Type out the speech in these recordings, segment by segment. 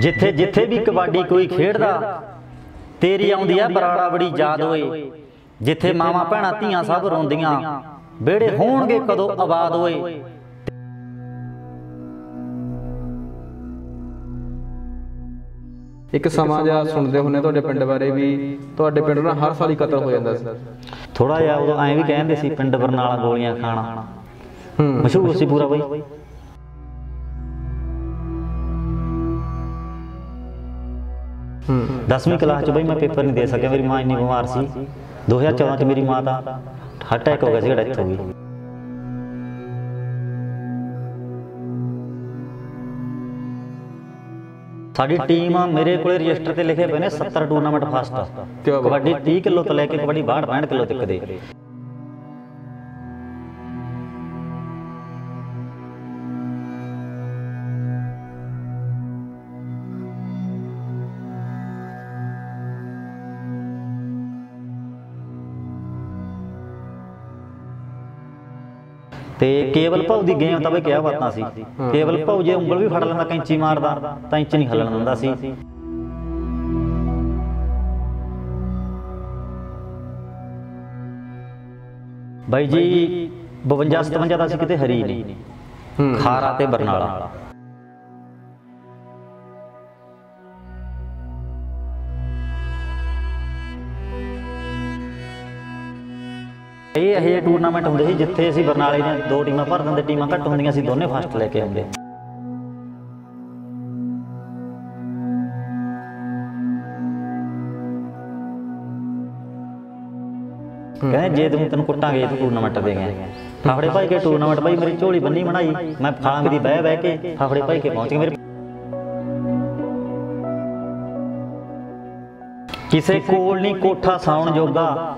ਜਿੱਥੇ ਜਿੱਥੇ ਵੀ ਕਬੱਡੀ ਕੋਈ ਖੇਡਦਾ ਤੇਰੀ ਆਉਂਦੀ ਆ ਬਰਾੜਾ ਬੜੀ ਯਾਦ ਓਏ ਜਿੱਥੇ ਮਾਵਾਂ ਭੈਣਾਂ ਧੀਆਂ ਸਭ ਰੋਂਦੀਆਂ ਵਿਹੜੇ ਹੋਣਗੇ ਕਦੋਂ ਆਬਾਦ ਓਏ ਇੱਕ ਸਮਾਂ ਜਿਹਾ ਸੁਣਦੇ ਹੁੰਨੇ ਤੁਹਾਡੇ ਪਿੰਡ ਬਾਰੇ ਵੀ ਤੁਹਾਡੇ ਪਿੰਡ ਨਾਲ ਹਰ ਸਾਲ ਹੀ ਕਤਲ ਹੋ ਜਾਂਦਾ ਸੀ। ਥੋੜਾ ਜਿਹਾ ਉਦੋਂ ਐਂ ਵੀ ਕਹਿੰਦੇ ਸੀ ਪਿੰਡ ਬਰਨਾਲਾ ਗੋਲੀਆਂ ਖਾਣਾ। ਹੂੰ। ਮਸ਼ਹੂਰ ਸੀ ਪੂਰਾ ਬਈ। 10ਵੀਂ ਕਲਾਸ ਚ ਬਈ ਮੈਂ ਪੇਪਰ ਨਹੀਂ ਦੇ ਸਕਿਆ ਮੇਰੀ ਮਾਂ ਇੰਨੀ ਬਿਮਾਰ ਸੀ। 2014 ਚ ਮੇਰੀ ਮਾਂ ਦਾ ਹਾਰਟ ਅਟੈਕ ਹੋ ਗਿਆ ਸੀ ਡੈਥ ਹੋ ਗਈ। ਸਾਡੀ ਟੀਮ ਮੇਰੇ ਕੋਲੇ ਰਜਿਸਟਰ ਤੇ ਲਿਖੇ ਪਏ ਨੇ 70 ਟੂਰਨਾਮੈਂਟ ਫਸਟ। ਕਬੱਡੀ 30 ਕਿਲੋ ਤੋਂ ਲੈ ਕੇ ਕਬੱਡੀ 62 65 ਕਿਲੋ ਤੱਕ ਦੇ। ਤੇ ਕੇਵਲ ਭਾਉ ਦੀ ਗੇਮ ਤਾਂ ਬਈ ਕਿਹਾ ਬਾਤਾਂ ਸੀ। ਕੇਵਲ ਭਾਉ ਜੇ ਉਂਗਲ ਵੀ ਫੜ ਲੈਂਦਾ ਕੈਂਚੀ ਮਾਰਦਾ ਤਾਂ ਇੰਚ ਨਹੀਂ ਹੱਲਣ ਦਿੰਦਾ ਸੀ। ਬਾਈ ਜੀ 52 57 ਦਾ ਸੀ ਕਿਤੇ ਹਰੀ ਨਹੀਂ। ਖਾਰਾ ਤੇ ਬਰਨਾਲਾ। ਇਹ ਇਹ ਜਿਹੇ ਟੂਰਨਾਮੈਂਟ ਹੁੰਦੇ ਸੀ ਜਿੱਥੇ ਅਸੀਂ ਬਰਨਾਲੇ ਦੀਆਂ ਦੋ ਟੀਮਾਂ ਭਰ ਦਿੰਦੇ ਟੀਮਾਂ ਘੱਟ ਹੁੰਦੀਆਂ ਸੀ, ਦੋਨੇ ਫਸਟ ਲੈ ਕੇ ਆਉਂਦੇ। ਕਹਿੰਦੇ, ਜੇ ਤੂੰ, ਤੈਨੂੰ ਕੁੱਟਾਂਗੇ, ਤੂੰ ਟੂਰਨਾਮੈਂਟ ਦੇ ਗਿਆ ਫਾਫੜੇ ਭਾਈ ਕੇ ਟੂਰਨਾਮੈਂਟ ਭਾਈ ਮੇਰੀ ਝੋਲੀ ਬੰਨੀ ਬਣਾਈ, ਮੈਂ ਫਾਲਾਂ ਦੀ ਬਹਿ ਬਹਿ ਕੇ ਫਾਫੜੇ ਭਾਈ ਕੇ ਪਹੁੰਚ ਗਿਆ ਮੇਰੇ। ਕਿਸੇ ਕੋਲ ਨਹੀਂ ਕੋਠਾ ਸਾਉਣ ਜੋਗਾ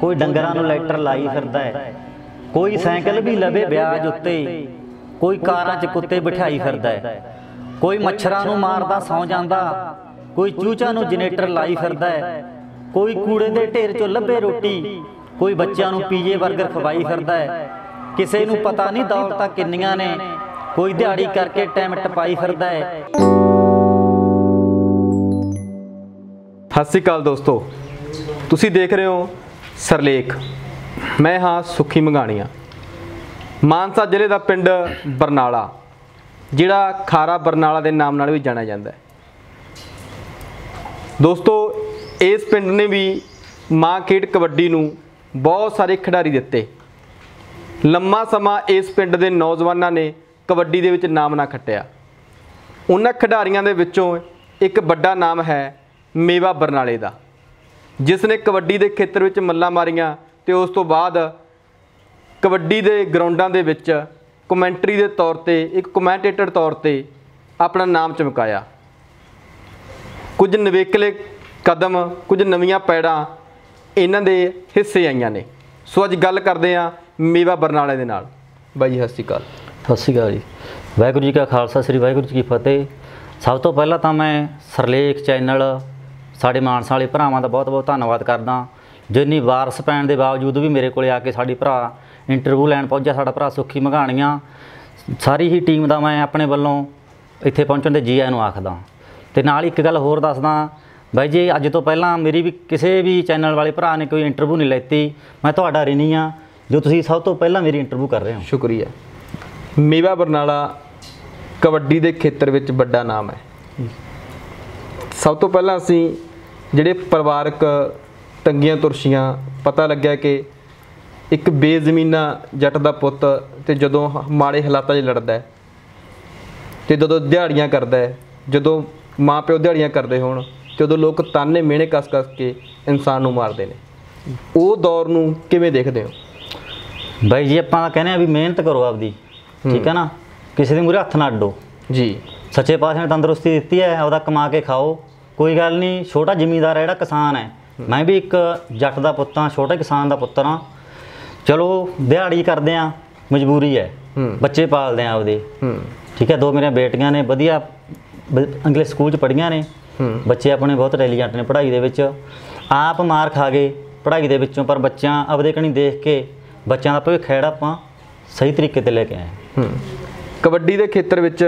ਕੋਈ ਡੰਗਰਾਂ ਨੂੰ ਲੈਟਰ ਲਾਈ ਫਿਰਦਾ ਹੈ। ਕੋਈ ਸਾਈਕਲ ਵੀ ਲਵੇ ਵਿਆਜ ਉੱਤੇ ਕੋਈ ਕਾਰਾਂ 'ਚ ਕੁੱਤੇ ਬਿਠਾਈ ਫਿਰਦਾ ਹੈ। ਕੋਈ ਮੱਛਰਾਂ ਨੂੰ ਮਾਰਦਾ, ਸੌ ਜਾਂਦਾ। ਕੋਈ ਚੂਚਾ ਨੂੰ ਜਨਰੇਟਰ ਲਾਈ ਫਿਰਦਾ ਹੈ। ਕੋਈ ਕੂੜੇ ਦੇ ਢੇਰ 'ਚੋਂ ਲੱਭੇ ਰੋਟੀ। ਕੋਈ ਬੱਚਿਆਂ ਨੂੰ ਪੀਜੇ 버ਗਰ ਖਵਾਈ ਫਿਰਦਾ ਹੈ। ਕਿਸੇ ਨੂੰ ਪਤਾ ਨਹੀਂ ਦੌਲਤਾਂ ਕਿੰਨੀਆਂ ਨੇ। ਕੋਈ ਦਿਹਾੜੀ ਕਰਕੇ ਟਾਈਮ ਟਪਾਈ ਫਿਰਦਾ ਹੈ। ਸਤਿ ਸ਼੍ਰੀ ਅਕਾਲ ਦੋਸਤੋ। ਤੁਸੀਂ ਦੇਖ ਰਹੇ ਹੋ ਸਰਲੇਖ। ਮੈਂ ਹਾਂ ਸੁਖੀ ਮੰਗਾਣੀਆਂ। ਮਾਨਸਾ ਜ਼ਿਲ੍ਹੇ ਦਾ ਪਿੰਡ ਬਰਨਾਲਾ, ਜਿਹੜਾ ਖਾਰਾ ਬਰਨਾਲਾ ਦੇ ਨਾਮ ਨਾਲ ਵੀ ਜਾਣਿਆ ਜਾਂਦਾ ਹੈ। ਦੋਸਤੋ, ਇਸ ਪਿੰਡ ਨੇ ਵੀ ਮਾਂ ਖੇਡ ਕਬੱਡੀ ਨੂੰ ਬਹੁਤ ਸਾਰੇ ਖਿਡਾਰੀ ਦਿੱਤੇ। ਲੰਮਾ ਸਮਾਂ ਇਸ ਪਿੰਡ ਦੇ ਨੌਜਵਾਨਾਂ ਨੇ ਕਬੱਡੀ ਦੇ ਵਿੱਚ ਨਾਮ ਨਾ ਖੱਟਿਆ। ਉਹਨਾਂ ਖਿਡਾਰੀਆਂ ਦੇ ਵਿੱਚੋਂ ਇੱਕ ਵੱਡਾ ਨਾਮ ਹੈ ਮੇਵਾ ਬਰਨਾਲੇ ਦਾ। ਜਿਸ ਨੇ ਕਬੱਡੀ ਦੇ ਖੇਤਰ ਵਿੱਚ ਮੱਲਾਂ ਮਾਰੀਆਂ ਤੇ ਉਸ ਤੋਂ ਬਾਅਦ ਕਬੱਡੀ ਦੇ ਗਰਾਊਂਡਾਂ ਦੇ ਵਿੱਚ ਕਮੈਂਟਰੀ ਦੇ ਤੌਰ ਤੇ, ਇੱਕ ਕਮੈਂਟੇਟਰ ਤੌਰ ਤੇ ਆਪਣਾ ਨਾਮ ਚਮਕਾਇਆ। ਕੁਝ ਨਵੇਕਲੇ ਕਦਮ, ਕੁਝ ਨਵੀਆਂ ਪੈੜਾਂ ਇਹਨਾਂ ਦੇ ਹਿੱਸੇ ਆਈਆਂ ਨੇ। ਸੋ ਅੱਜ ਗੱਲ ਕਰਦੇ ਹਾਂ ਮੇਵਾ ਬਰਨਾਲੇ ਦੇ ਨਾਲ। ਬਾਈ ਜੀ, ਸਤਿ ਸ਼੍ਰੀ ਅਕਾਲ। ਸਤਿ ਸ਼੍ਰੀ ਅਕਾਲ ਜੀ। ਵਾਹਿਗੁਰੂ ਜੀ ਕਾ ਖਾਲਸਾ, ਸ੍ਰੀ ਵਾਹਿਗੁਰੂ ਜੀ ਕੀ ਫਤਿਹ। ਸਭ ਤੋਂ ਪਹਿਲਾਂ ਤਾਂ ਮੈਂ ਸਰਲੇਖ ਚੈਨਲ ਸਾਡੇ ਮਾਨਸਾ ਵਾਲੇ ਭਰਾਵਾਂ ਦਾ ਬਹੁਤ ਬਹੁਤ ਧੰਨਵਾਦ ਕਰਦਾ। ਜਿੰਨੀ ਵਾਰਸ ਪੈਣ ਦੇ ਬਾਵਜੂਦ ਵੀ ਮੇਰੇ ਕੋਲੇ ਆ ਕੇ ਸਾਡੀ ਭਰਾ ਇੰਟਰਵਿਊ ਲੈਣ ਪਹੁੰਚਿਆ, ਸਾਡਾ ਭਰਾ ਸੁੱਖੀ ਮਘਾਣੀਆਂ। ਸਾਰੀ ਹੀ ਟੀਮ ਦਾ ਮੈਂ ਆਪਣੇ ਵੱਲੋਂ ਇੱਥੇ ਪਹੁੰਚਣ ਦੇ ਜੀ ਆਇਆਂ ਨੂੰ ਆਖਦਾ। ਤੇ ਨਾਲ ਇੱਕ ਗੱਲ ਹੋਰ ਦੱਸਦਾ, ਬਾਈ ਜੀ, ਅੱਜ ਤੋਂ ਪਹਿਲਾਂ ਮੇਰੀ ਵੀ ਕਿਸੇ ਵੀ ਚੈਨਲ ਵਾਲੇ ਭਰਾ ਨੇ ਕੋਈ ਇੰਟਰਵਿਊ ਨਹੀਂ ਲੈਤੀ। ਮੈਂ ਤੁਹਾਡਾ ਰਿਣੀ ਆ, ਜੋ ਤੁਸੀਂ ਸਭ ਤੋਂ ਪਹਿਲਾਂ ਮੇਰੀ ਇੰਟਰਵਿਊ ਕਰ ਰਹੇ ਹੋ। ਸ਼ੁਕਰੀਆ। ਮੇਵਾ ਬਰਨਾਲਾ ਕਬੱਡੀ ਦੇ ਖੇਤਰ ਵਿੱਚ ਵੱਡਾ ਨਾਮ ਹੈ। ਸਭ ਤੋਂ ਪਹਿਲਾਂ ਅਸੀਂ ਜਿਹੜੇ ਪਰਿਵਾਰਕ ਤੰਗੀਆਂ ਤੁਰਸ਼ੀਆਂ ਪਤਾ ਲੱਗਿਆ ਕਿ ਇੱਕ ਬੇਜ਼ਮੀਨਾ ਜੱਟ ਦਾ ਪੁੱਤ ਤੇ ਜਦੋਂ ਮਾੜੇ ਹਾਲਾਤਾਂ 'ਚ ਲੜਦਾ ਹੈ ਤੇ ਜਦੋਂ ਦਿਹਾੜੀਆਂ ਕਰਦਾ ਹੈ ਜਦੋਂ ਮਾਂ ਪਿਓ ਦਿਹਾੜੀਆਂ ਕਰਦੇ ਹੋਣ ਤੇ ਉਦੋਂ ਲੋਕ ਤਾਨੇ ਮਿਹਣੇ ਕੱਸ-ਕੱਸ ਕੇ ਇਨਸਾਨ ਨੂੰ ਮਾਰਦੇ ਨੇ। ਉਹ ਦੌਰ ਨੂੰ ਕਿਵੇਂ ਦੇਖਦੇ ਹੋ? ਬਾਈ ਜੀ ਆਪਾਂ ਕਹਿੰਦੇ ਆ ਵੀ ਮਿਹਨਤ ਕਰੋ ਆਪਦੀ ਠੀਕ ਹੈ ਨਾ? ਕਿਸੇ ਦੇ ਮੂਹਰੇ ਹੱਥ ਨਾ ਅੱਡੋ। ਜੀ। ਸੱਚੇ ਪਾਤਸ਼ਾਹ ਨੇ ਤੰਦਰੁਸਤੀ ਦਿੱਤੀ ਹੈ ਆਪਦਾ ਕਮਾ ਕੇ ਖਾਓ। ਕੋਈ ਗੱਲ ਨਹੀਂ ਛੋਟਾ ਜ਼ਿਮੀਂਦਾਰ ਹੈ ਜਿਹੜਾ ਕਿਸਾਨ ਹੈ। ਮੈਂ ਵੀ ਇੱਕ ਜੱਟ ਦਾ ਪੁੱਤ ਹਾਂ ਛੋਟੇ ਕਿਸਾਨ ਦਾ ਪੁੱਤਰ ਹਾਂ। ਚਲੋ ਦਿਹਾੜੀ ਕਰਦੇ ਆ ਮਜਬੂਰੀ ਹੈ। ਬੱਚੇ ਪਾਲਦੇ ਆ ਆਪਦੇ। ਠੀਕ ਹੈ ਦੋ ਮੇਰੀਆਂ ਬੇਟੀਆਂ ਨੇ ਵਧੀਆ ਇੰਗਲਿਸ਼ ਸਕੂਲ ਚ ਪੜ੍ਹੀਆਂ ਨੇ। ਬੱਚੇ ਆਪਣੇ ਬਹੁਤ ਇੰਟੈਲੀਜੈਂਟ ਨੇ ਪੜ੍ਹਾਈ ਦੇ ਵਿੱਚ। ਆਪ ਮਾਰ ਖਾ ਗਏ ਪੜ੍ਹਾਈ ਦੇ ਵਿੱਚੋਂ ਪਰ ਬੱਚਿਆਂ ਆਪਦੇ ਕਣੀ ਦੇਖ ਕੇ ਬੱਚਿਆਂ ਦਾ ਭਵਿੱਖ ਜਿਹੜਾ ਆਪਾਂ ਸਹੀ ਤਰੀਕੇ ਤੇ ਲੈ ਕੇ ਆਏ ਕਬੱਡੀ ਦੇ ਖੇਤਰ ਵਿੱਚ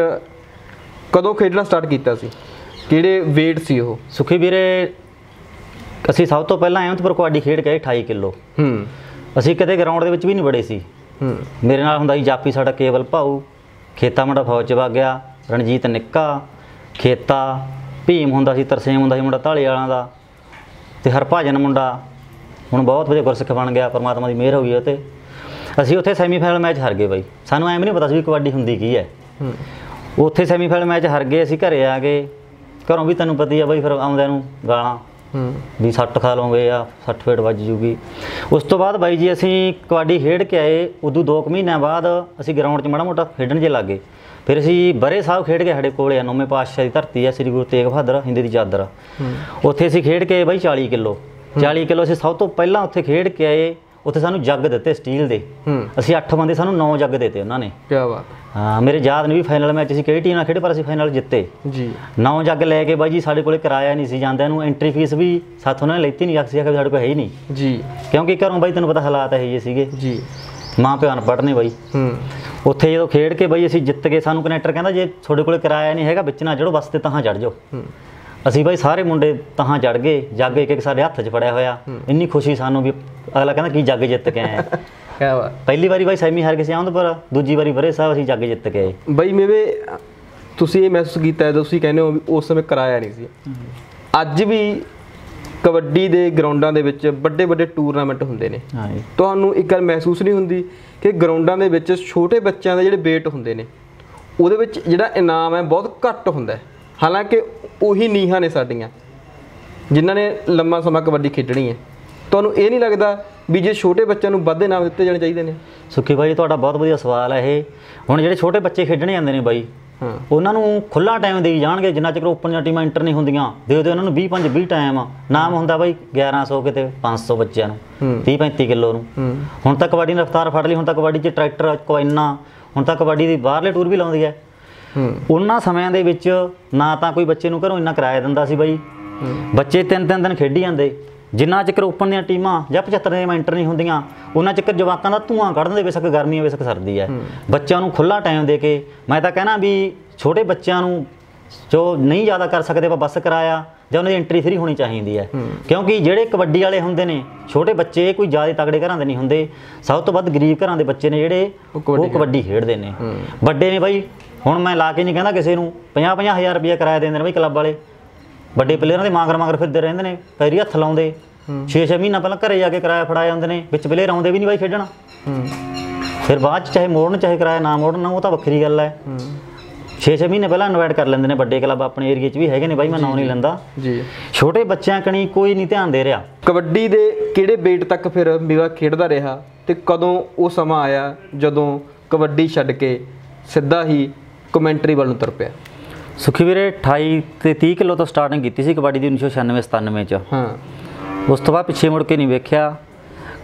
ਕਦੋਂ ਖੇਡਣਾ ਸਟਾਰਟ ਕੀਤਾ ਸੀ? ਕਿਹੜੇ weight ਸੀ ਉਹ? ਸੁਖੀ ਵੀਰੇ ਅਸੀਂ ਸਭ ਤੋਂ ਪਹਿਲਾਂ ਅਹਿਮਦਪੁਰ ਕਬੱਡੀ ਖੇਡ ਕੇ ਆਏ 28 ਕਿਲੋ। ਹੂੰ। ਅਸੀਂ ਕਦੇ ਗਰਾਊਂਡ ਦੇ ਵਿੱਚ ਵੀ ਨਹੀਂ ਵੜੇ ਸੀ। ਹੂੰ। ਮੇਰੇ ਨਾਲ ਹੁੰਦਾ ਸੀ ਜਾਪੀ ਸਾਡਾ ਕੇਵਲ ਭਾਊ ਖੇਤਾ ਮੁੰਡਾ ਫੌਜ ਚ ਵਗ ਗਿਆ ਰਣਜੀਤ ਨਿੱਕਾ ਖੇਤਾ ਭੀਮ ਹੁੰਦਾ ਸੀ ਤਰਸੇਮ ਹੁੰਦਾ ਸੀ ਮੁੰਡਾ ਢਾਲੇ ਵਾਲਾਂ ਦਾ ਤੇ ਹਰਭਜਨ ਮੁੰਡਾ। ਹੁਣ ਬਹੁਤ ਵਧੀਆ ਗੁਰਸਿੱਖ ਬਣ ਗਿਆ ਪਰਮਾਤਮਾ ਦੀ ਮਿਹਰ ਹੋ ਗਈ ਉਹ ਤੇ। ਅਸੀਂ ਉੱਥੇ ਸੈਮੀਫਾਈਨਲ ਮੈਚ ਹਾਰ ਗਏ ਬਾਈ। ਸਾਨੂੰ ਐਵੇਂ ਨਹੀਂ ਪਤਾ ਸੀ ਵੀ ਕਬੱਡੀ ਹੁੰਦੀ ਕੀ ਹੈ। ਹੂੰ। ਉੱਥੇ ਸੈਮੀਫਾਈਨਲ ਮੈਚ ਹਾਰ ਗਏ ਅਸੀਂ ਘਰੇ ਆ ਗਏ। ਘਰੋਂ ਵੀ ਤੈਨੂੰ ਪਤਾ ਹੀ ਆ ਬਾਈ ਫਿਰ ਆਉਂਦਿਆਂ ਨੂੰ ਗਾਲਾਂ। ਹੂੰ। ਵੀ ਸੱਟ ਖਾ ਲਓਗੇ ਆ ਸੱਟ ਫੇਟ ਵੱਜ ਜੂਗੀ। ਉਸ ਤੋਂ ਬਾਅਦ ਬਾਈ ਜੀ ਅਸੀਂ ਕਬੱਡੀ ਖੇਡ ਕੇ ਆਏ। ਉਦੋਂ 2 ਮਹੀਨਿਆਂ ਬਾਅਦ ਅਸੀਂ ਗਰਾਊਂਡ 'ਚ ਮਾੜਾ ਮੋਟਾ ਖੇਡਣ ਜੇ ਲੱਗੇ ਫਿਰ ਅਸੀਂ ਬਰੇ ਸਾਹਿਬ ਖੇਡ ਕੇ ਸਾਡੇ ਕੋਲੇ ਆ ਨੌਵੇਂ ਪਾਤਸ਼ਾਹ ਦੀ ਧਰਤੀ ਆ ਸ੍ਰੀ ਗੁਰੂ ਤੇਗ ਬਹਾਦਰ ਹਿੰਦੀ ਦੀ ਚਾਦਰ। ਉੱਥੇ ਅਸੀਂ ਖੇਡ ਕੇ ਬਾਈ 40 ਕਿਲੋ। 40 ਕਿਲੋ ਅਸੀਂ ਸਭ ਤੋਂ ਪਹਿਲਾਂ ਉੱਥੇ ਖੇਡ ਕੇ ਆਏ। ਉੱਥੇ ਸਾਨੂੰ ਜੱਗ ਦਿੱਤੇ ਸਟੀਲ ਦੇ। ਹੂੰ। ਅਸੀਂ 8 ਬੰਦੇ ਸਾਨੂੰ 9 ਜੱਗ ਦਿੱਤੇ ਉਹਨਾਂ ਨੇ। ਕੀ ਬਾਤ। ਹਾਂ ਮੇਰੇ ਯਾਦ ਨਹੀਂ ਵੀ ਫਾਈਨਲ ਮੈਚ ਅਸੀਂ ਕਿਹੜੀ ਟੀਮ ਨਾਲ ਖੇਡੇ ਪਰ ਅਸੀਂ ਫਾਈਨਲ ਜਿੱਤੇ। ਜੀ। ਨੌ ਜੱਗ ਲੈ ਕੇ ਬਾਈ ਜੀ ਸਾਡੇ ਕੋਲੇ ਕਿਰਾਇਆ ਨਹੀਂ ਸੀ ਜਾਂਦਿਆਂ ਨੂੰ ਐਂਟਰੀ ਫੀਸ ਵੀ ਸਾਥੋਂ ਉਹਨਾਂ ਨੇ ਲੈਤੀ ਨਹੀਂ ਆਖੀ ਆਖਿਆ ਵੀ ਸਾਡੇ ਕੋਲ ਹੈ ਹੀ ਨਹੀਂ। ਜੀ। ਕਿਉਂਕਿ ਘਰੋਂ ਬਾਈ ਤੈਨੂੰ ਪਤਾ ਹਾਲਾਤ ਇਹ ਜਿਹੇ ਸੀਗੇ। ਜੀ। ਮਾਂ ਪਿਓ ਅਨਪੜ੍ਹ ਨੇ ਬਾਈ। ਹੂੰ। ਉੱਥੇ ਜਦੋਂ ਖੇਡ ਕੇ ਬਾਈ ਅਸੀਂ ਜਿੱਤ ਗਏ ਸਾਨੂੰ ਕਨੈਕਟਰ ਕਹਿੰਦਾ ਜੇ ਤੁਹਾਡੇ ਕੋਲੇ ਕਿਰਾਇਆ ਨਹੀਂ ਹੈਗਾ ਵਿੱਚ ਨਾ ਚੜੋ ਬੱਸ ਤੇ ਤਹਾਂ ਚੜ ਜਾਓ। ਹੂੰ। ਅਸੀਂ ਬਾਈ ਸਾਰੇ ਮੁੰਡੇ ਤਹਾਂ ਚੜ ਗਏ ਜੱਗ ਇੱਕ ਇੱਕ ਸਾਡੇ ਹੱਥ 'ਚ ਫੜਿਆ ਹੋਇਆ। ਇੰਨੀ ਖੁਸ਼ੀ ਸਾਨੂੰ ਵੀ ਅਗਲਾ ਕਹਿੰਦਾ ਕੀ ਜੱਗ ਜਿੱਤ ਕੇ ਆਏ ਆ। ਕੀ ਬਾਤ ਪਹਿਲੀ ਵਾਰੀ ਬਾਈ ਸੈਮੀ ਹਾਰ ਕੇ ਸੀ ਆਉਂਦਪੁਰ ਦੂਜੀ ਵਾਰੀ ਬਰੇ ਸਾਹਿਬ ਅਸੀਂ ਜੱਗ ਜਿੱਤ ਕੇ ਆਏ। ਬਈ ਮੇਵੇ ਤੁਸੀਂ ਇਹ ਮਹਿਸੂਸ ਕੀਤਾ ਹੈ ਤੁਸੀਂ ਕਹਿੰਦੇ ਹੋ ਵੀ ਉਸ ਸਮੇਂ ਕਰਾਇਆ ਨਹੀਂ ਸੀ। ਅੱਜ ਵੀ ਕਬੱਡੀ ਦੇ ਗਰਾਊਂਡਾਂ ਦੇ ਵਿੱਚ ਵੱਡੇ ਵੱਡੇ ਟੂਰਨਾਮੈਂਟ ਹੁੰਦੇ ਨੇ। ਤੁਹਾਨੂੰ ਇੱਕ ਗੱਲ ਮਹਿਸੂਸ ਨਹੀਂ ਹੁੰਦੀ ਕਿ ਗਰਾਊਂਡਾਂ ਦੇ ਵਿੱਚ ਛੋਟੇ ਬੱਚਿਆਂ ਦੇ ਜਿਹੜੇ weight ਹੁੰਦੇ ਨੇ ਉਹਦੇ ਵਿੱਚ ਜਿਹੜਾ ਇਨਾਮ ਹੈ ਬਹੁਤ ਘੱਟ ਹੁੰਦਾ ਹੈ। ਹਾਲਾਂਕਿ ਉਹੀ ਨੀਹਾਂ ਨੇ ਸਾਡੀਆਂ ਜਿਨ੍ਹਾਂ ਨੇ ਲੰਮਾ ਸਮਾਂ ਕਬੱਡੀ ਖੇਡਣੀ ਹੈ। ਤੁਹਾਨੂੰ ਇਹ ਨਹੀਂ ਲੱਗਦਾ ਵੀ ਜੇ ਛੋਟੇ ਬੱਚਿਆਂ ਨੂੰ ਵੱਧ ਇਨਾਮ ਦਿੱਤੇ ਜਾਣੇ ਚਾਹੀਦੇ ਨੇ। ਸੁੱਖੀ ਬਾਈ ਤੁਹਾਡਾ ਬਹੁਤ ਵਧੀਆ ਸਵਾਲ ਹੈ ਇਹ। ਹੁਣ ਜਿਹੜੇ ਛੋਟੇ ਬੱਚੇ ਖੇਡਣ ਜਾਂਦੇ ਨੇ ਬਾਈ ਉਹਨਾਂ ਨੂੰ ਖੁੱਲਾ ਟਾਈਮ ਦੇਈ ਜਾਣਗੇ ਜਿੰਨਾ ਚਿਰ ਓਪਨ ਜਾਂ ਟੀਮਾਂ ਇੰਟਰ ਨਹੀਂ ਹੁੰਦੀਆਂ। ਦੇ ਦਿਓ ਉਹਨਾਂ ਨੂੰ 20 5 20 ਟਾਈਮ ਨਾਮ ਹੁੰਦਾ ਬਾਈ 1100 ਕਿਤੇ 500 ਬੱਚਿਆਂ ਨੂੰ ਹੂੰ। 30 35 ਕਿਲੋ ਨੂੰ। ਹੁਣ ਤੱਕ ਕਬੱਡੀ ਨੇ ਰਫਤਾਰ ਫੜ ਲਈ ਹੁਣ ਤੱਕ ਕਬੱਡੀ 'ਚ ਟਰੈਕਟਰ ਕੋਇਨਾ ਹੁਣ ਤੱਕ ਕਬੱਡੀ ਦੀ ਬਾਹਰਲੇ ਟੂਰ ਵੀ ਲਾਉਂਦੀ ਹੂੰ। ਉਹਨਾਂ ਸਮਿਆਂ ਦੇ ਵਿੱਚ ਨਾ ਤਾਂ ਕੋਈ ਬੱਚੇ ਨੂੰ ਘਰੋਂ ਇੰਨਾ ਕਿਰਾਇਆ ਦਿੰਦਾ ਸੀ ਬਾਈ। ਬੱਚੇ ਤਿੰਨ ਤਿੰਨ ਦਿਨ ਖੇਡੀ ਜਾਂਦੇ। ਜਿੰਨਾ ਚਿਰ ਓਪਨ ਦੀਆਂ ਟੀਮਾਂ ਜਾਂ 75 ਦੀਆਂ ਐਂਟਰ ਨਹੀਂ ਹੁੰਦੀਆਂ ਉਹਨਾਂ ਚਿਰ ਜਵਾਕਾਂ ਦਾ ਧੂਆਂ ਕੱਢਣ ਦੇ ਬੇਸ਼ੱਕ ਗਰਮੀ ਹੈ ਬੇਸ਼ੱਕ ਸਰਦੀ ਹੈ। ਬੱਚਿਆਂ ਨੂੰ ਖੁੱਲਾ ਟਾਈਮ ਦੇ ਕੇ ਮੈਂ ਤਾਂ ਕਹਿਣਾ ਵੀ ਛੋਟੇ ਬੱਚਿਆਂ ਨੂੰ ਜੋ ਨਹੀਂ ਜ਼ਿਆਦਾ ਕਰ ਸਕਦੇ ਆਪਾਂ ਬੱਸ ਕਰਾਇਆ ਜਾਂ ਉਹਨਾਂ ਦੀ ਐਂਟਰੀ ਫ੍ਰੀ ਹੋਣੀ ਚਾਹੀਦੀ ਹੈ। ਕਿਉਂਕਿ ਜਿਹੜੇ ਕਬੱਡੀ ਵਾਲੇ ਹੁੰਦੇ ਨੇ ਛੋਟੇ ਬੱਚੇ ਕੋਈ ਜ਼ਿਆਦਾ ਤਗੜੇ ਘਰਾਂ ਦੇ ਨਹੀਂ ਹੁੰਦੇ। ਸਭ ਤੋਂ ਵੱਧ ਗਰੀਬ ਘਰਾਂ ਦੇ ਬੱਚੇ ਨੇ ਜਿਹੜੇ ਉਹ ਕਬੱਡੀ ਖੇਡਦੇ। ਨੇ। ਵੱਡੇ ਨੇ ਬਾਈ ਹੁਣ ਮੈਂ ਲਾ ਕੇ ਨਹੀਂ ਕਹਿੰਦਾ ਕਿਸੇ ਨੂੰ 50 50 ਹਜ਼ਾਰ ਰੁਪਏ ਕਿਰਾਇਆ ਦਿੰਦੇ ਨੇ ਬਾਈ ਕਲੱਬ ਵਾਲੇ। ਵੱਡੇ ਪਲੇਅਰਾਂ ਦੇ ਮਾਂਗਰ ਮਾਂਗਰ ਫਿਰਦੇ ਰਹਿੰਦੇ ਨੇ ਪੈਰੀ ਹੱਥ ਲਾਉਂਦੇ। 6-6 ਮਹੀਨਾ ਪਹਿਲਾਂ ਘਰੇ ਜਾ ਕੇ ਕਿਰਾਇਆ ਫੜਾਏ ਜਾਂਦੇ ਨੇ ਵਿੱਚ ਪਲੇਅਰ ਆਉਂਦੇ ਵੀ ਨਹੀਂ ਬਾਈ ਖੇਡਣ। ਹੂੰ। ਫਿਰ ਬਾਅਦ ਚ ਚਾਹੇ ਮੋੜਨ ਚਾਹੇ ਕਿਰਾਇਆ ਨਾ ਮੋੜਨ ਉਹ ਤਾਂ ਵੱਖਰੀ ਗੱਲ ਹੈ। ਹੂੰ। 6-6 ਮਹੀਨੇ ਪਹਿਲਾਂ ਇਨਵਾਈਟ ਕਰ ਲੈਂਦੇ ਨੇ ਵੱਡੇ ਕਲੱਬ ਆਪਣੇ ਏਰੀਆ 'ਚ ਵੀ ਹੈਗੇ ਨੇ ਬਾਈ ਮੈਂ ਨਾਂ ਨਹੀਂ ਲੈਂਦਾ। ਜੀ। ਛੋਟੇ ਬੱਚਿਆਂ ਕਣੀ ਕੋਈ ਨਹੀਂ ਧਿਆਨ ਦੇ ਰਿਹਾ। ਕਬੱਡੀ ਦੇ ਕਿਹੜੇ weight ਤੱਕ ਫਿਰ ਮੇਵਾ ਖੇਡਦਾ ਰਿਹਾ ਤੇ ਕਦੋਂ ਉਹ ਸਮਾਂ ਆਇਆ ਜਦੋਂ ਕਬੱਡੀ ਛੱਡ ਕੇ ਸਿੱਧਾ ਹੀ ਕਮੈਂਟਰੀ ਵੱਲ ਨੂੰ ਤੁਰ ਪਿਆ? ਸੁਖੀ ਵੀਰੇ 28 ਤੇ 30 ਕਿਲੋ ਤੋਂ ਸਟਾਰਟਿੰਗ ਕੀਤੀ ਸੀ ਕਬੱਡੀ ਦੀ 1996 97 ਚ। ਹਾਂ। ਉਸ ਤੋਂ ਬਾਅਦ ਪਿੱਛੇ ਮੁੜ ਕੇ ਨਹੀਂ ਵੇਖਿਆ।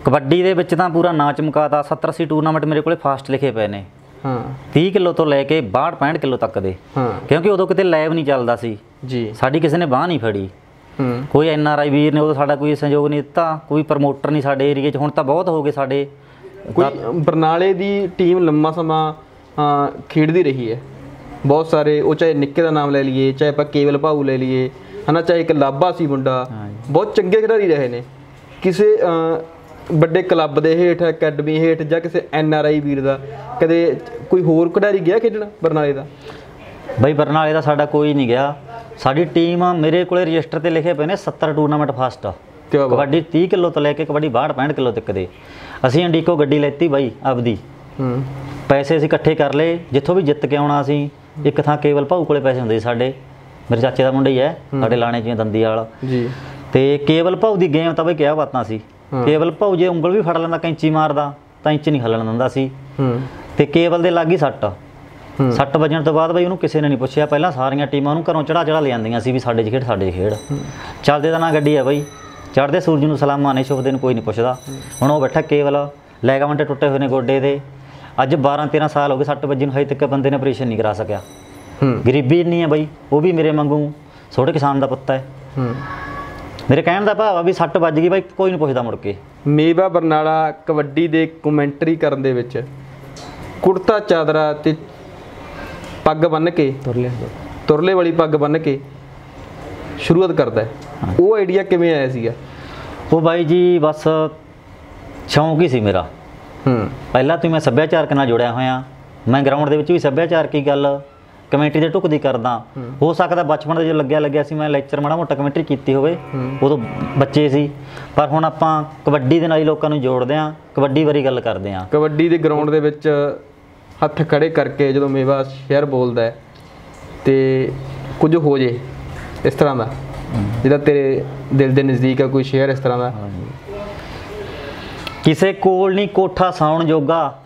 ਕਬੱਡੀ ਦੇ ਵਿੱਚ ਤਾਂ ਪੂਰਾ ਨਾਚ ਮੁਕਾਤਾ 70 80 ਟੂਰਨਾਮੈਂਟ ਮੇਰੇ ਕੋਲੇ ਫਾਸਟ ਲਿਖੇ ਪਏ ਨੇ। ਹਾਂ। 30 ਕਿਲੋ ਤੋਂ ਲੈ ਕੇ 62 65 ਕਿਲੋ ਤੱਕ ਦੇ। ਹਾਂ। ਕਿਉਂਕਿ ਉਦੋਂ ਕਿਤੇ ਲਾਈਵ ਨਹੀਂ ਚੱਲਦਾ ਸੀ। ਜੀ। ਸਾਡੀ ਕਿਸੇ ਨੇ ਬਾਹ ਨਹੀਂ ਫੜੀ। ਹੂੰ। ਕੋਈ ਐਨ ਆਰ ਆਈ ਵੀਰ ਨੇ ਉਦੋਂ ਸਾਡਾ ਕੋਈ ਸਹਿਯੋਗ ਨਹੀਂ ਦਿੱਤਾ ਕੋਈ ਪ੍ਰਮੋਟਰ ਨਹੀਂ ਸਾਡੇ ਏਰੀਏ 'ਚ। ਹੁਣ ਤਾਂ ਬਹੁਤ ਹੋ ਗਏ ਸਾਡੇ। ਕੋਈ ਬਰਨਾਲੇ ਦੀ ਟੀਮ ਲੰਮਾ ਸਮਾਂ ਖੇਡਦੀ ਰਹੀ ਹੈ। ਬਹੁਤ ਸਾਰੇ ਉਹ ਚਾਹੇ ਨਿੱਕੇ ਦਾ ਨਾਮ ਲੈ ਲਈਏ ਚਾਹੇ ਆਪਾਂ ਕੇਵਲ ਭਾਊ ਲੈ ਲਈਏ ਹਨਾ ਚਾਹੇ ਇੱਕ ਲਾਭਾ ਸੀ ਮੁੰਡਾ ਬਹੁਤ ਚੰਗੇ ਖਿਡਾਰੀ ਰਹੇ ਨੇ। ਕਿਸੇ ਵੱਡੇ ਕਲੱਬ ਦੇ ਹੇਠ ਅਕੈਡਮੀ ਹੇਠ ਜਾਂ ਕਿਸੇ ਐਨ ਆਰ ਆਈ ਵੀਰ ਦਾ ਕਦੇ ਕੋਈ ਹੋਰ ਖਿਡਾਰੀ ਗਿਆ ਖੇਡਣ ਬਰਨਾਲੇ ਦਾ? ਬਈ ਬਰਨਾਲੇ ਦਾ ਸਾਡਾ ਕੋਈ ਨਹੀਂ ਗਿਆ। ਸਾਡੀ ਟੀਮ ਮੇਰੇ ਕੋਲੇ ਰਜਿਸਟਰ ਤੇ ਲਿਖੇ ਪਏ ਨੇ 70 ਟੂਰਨਾਮੈਂਟ ਫਾਸਟ। ਕਬੱਡੀ 30 ਕਿਲੋ ਤੋਂ ਲੈ ਕੇ ਕਬੱਡੀ 62 65 ਕਿਲੋ ਤੱਕ ਦੇ। ਅਸੀਂ ਇੰਡੀਕੋ ਗੱਡੀ ਲੈਤੀ ਬਾਈ ਆਪਦੀ। ਹੂੰ। ਪੈਸੇ ਅਸੀਂ ਇਕੱਠੇ ਕਰ ਲਏ ਜਿੱਥੋਂ ਵੀ ਜਿੱਤ ਕੇ ਆਉਣਾ ਸੀ ਇੱਕ ਥਾਂ ਕੇਵਲ ਭਾਊ ਕੋਲੇ ਪੈਸੇ ਹੁੰਦੇ ਸੀ ਸਾਡੇ। ਮੇਰੇ ਚਾਚੇ ਦਾ ਮੁੰਡਾ ਹੀ ਹੈ ਸਾਡੇ ਲਾਣੇ ਚ ਦੰਦੀ ਵਾਲਾ। ਜੀ। ਤੇ ਕੇਵਲ ਭਾਊ ਦੀ ਗੇਮ ਤਾਂ ਬਈ ਕਿਹਾ ਬਾਤਾਂ ਸੀ। ਕੇਵਲ ਭਾਊ ਜੇ ਉਂਗਲ ਵੀ ਫੜ ਲੈਂਦਾ ਕੈਂਚੀ ਮਾਰਦਾ ਤਾਂ ਇੰਚ ਨਹੀਂ ਹੱਲਣ ਦਿੰਦਾ ਸੀ। ਹੂੰ। ਤੇ ਕੇਵਲ ਦੇ ਲੱਗੀ ਸੱਟ। ਹੂੰ। ਸੱਟ ਵੱਜਣ ਤੋਂ ਬਾਅਦ ਬਈ ਉਹਨੂੰ ਕਿਸੇ ਨੇ ਨਹੀਂ ਪੁੱਛਿਆ। ਪਹਿਲਾਂ ਸਾਰੀਆਂ ਟੀਮਾਂ ਉਹਨੂੰ ਘਰੋਂ ਚੜਾ ਚੜਾ ਲੈ ਜਾਂਦੀਆਂ ਸੀ ਵੀ ਸਾਡੇ 'ਚ ਖੇਡ ਸਾਡੇ 'ਚ ਖੇਡ। ਚੱਲਦੇ ਦਾ ਨਾਂ ਗੱਡੀ ਹੈ ਬਈ। ਚੜਦੇ ਸੂਰਜ ਨੂੰ ਸਲਾਮਾਂ ਨੇ ਸ਼ੁਭ ਦਿਨ ਕੋਈ ਨਹੀਂ ਪੁੱਛਦਾ ਹੁਣ ਉਹ ਬੈਠਾ ਕੇਵਲ। ਲੈਗਾਮੈਂਟ ਟੁੱਟੇ ਹੋਏ ਨੇ ਗੋਡੇ ਦੇ। ਅੱਜ 12 13 ਸਾਲ ਹੋ ਗਏ ਸੱਟ ਵੱਜਣ ਨੂੰ ਹਜੇ ਤੱਕ ਬੰਦੇ ਨੇ ਆਪਰੇਸ਼ਨ ਨਹੀਂ ਕਰਾ ਸਕਿਆ। ਹੂੰ। ਗਰੀਬੀ ਇੰਨੀ ਹੈ ਬਈ ਉਹ ਵੀ ਮੇਰੇ ਵਾਂਗੂ ਛੋਟੇ ਕਿਸਾਨ ਦਾ ਪੁੱਤ ਹੈ। ਹੂੰ। ਮੇਰੇ ਕਹਿਣ ਦਾ ਭਾਵ ਆ ਵੀ ਸੱਟ ਵੱਜ ਗਈ ਬਈ ਕੋਈ ਨਹੀਂ ਪੁੱਛਦਾ ਮੁੜ ਕੇ। ਮੇਵਾ ਬਰਨਾਲਾ ਕਬੱਡੀ ਦੇ ਕਮੈਂਟਰੀ ਕਰਨ ਦੇ ਵਿੱਚ ਕੁੜਤਾ ਚਾਦਰਾ ਤੇ ਪੱਗ ਬੰਨ ਕੇ ਤੁਰ ਲਿਆ ਤੁਰਲੇ ਵਾਲੀ ਪੱਗ ਬੰਨ ਕੇ ਸ਼ੁਰੂਆਤ ਕਰਦਾ ਹੈ। ਉਹ ਆਈਡੀਆ ਕਿਵੇਂ ਆਇਆ ਸੀਗਾ? ਉਹ ਬਾਈ ਜੀ ਬਸ ਸ਼ੌਂਕ ਹੀ ਸੀ ਮੇਰਾ। ਹੂੰ। ਪਹਿਲਾਂ ਤੋਂ ਹੀ ਮੈਂ ਸੱਭਿਆਚਾਰਕ ਨਾਲ ਜੁੜਿਆ ਹੋਇਆ। ਮੈਂ ਗਰਾਊਂਡ ਦੇ ਵਿੱਚ ਵੀ ਸੱਭਿਆਚਾਰ ਕੀ ਗੱਲ ਕਮੇਟੀ ਦੇ ਟੁਕਦੀ ਕਰਦਾ। ਹੋ। ਸਕਦਾ ਬਚਪਨ ਦੇ ਜਦੋਂ ਲੱਗਿਆ ਲੱਗਿਆ ਸੀ ਮੈਂ ਲੈਕਚਰ ਮਾੜਾ ਮੋਟਾ ਕਮੇਟੀ ਕੀਤੀ ਹੋਵੇ ਉਦੋਂ ਬੱਚੇ ਸੀ। ਪਰ ਹੁਣ ਆਪਾਂ ਕਬੱਡੀ ਦੇ ਨਾਲ ਹੀ ਲੋਕਾਂ ਨੂੰ ਜੋੜਦੇ ਆਂ ਕਬੱਡੀ ਬਾਰੇ ਗੱਲ ਕਰਦੇ ਆਂ ਕਬੱਡੀ ਦੇ ਗਰਾਊਂਡ ਦੇ ਵਿੱਚ ਹੱਥ ਖੜੇ ਕਰਕੇ ਜਦੋਂ ਮੇਵਾ ਸ਼ੇਅਰ ਬੋਲਦਾ ਹੈ ਤੇ ਕੁਝ ਹੋ ਜੇ ਇਸ ਤਰ੍ਹਾਂ ਦਾ। ਜਿਹੜਾ ਤੇਰੇ ਦਿਲ ਦੇ ਨਜ਼ਦੀਕ ਹੈ ਕੋਈ ਸ਼ੇਅਰ ਇਸ ਤਰ੍ਹਾਂ ਦਾ। ਕਿਸੇ ਕੋਲ ਨਹੀਂ ਕੋਠਾ ਸੌਣ ਜੋਗਾ।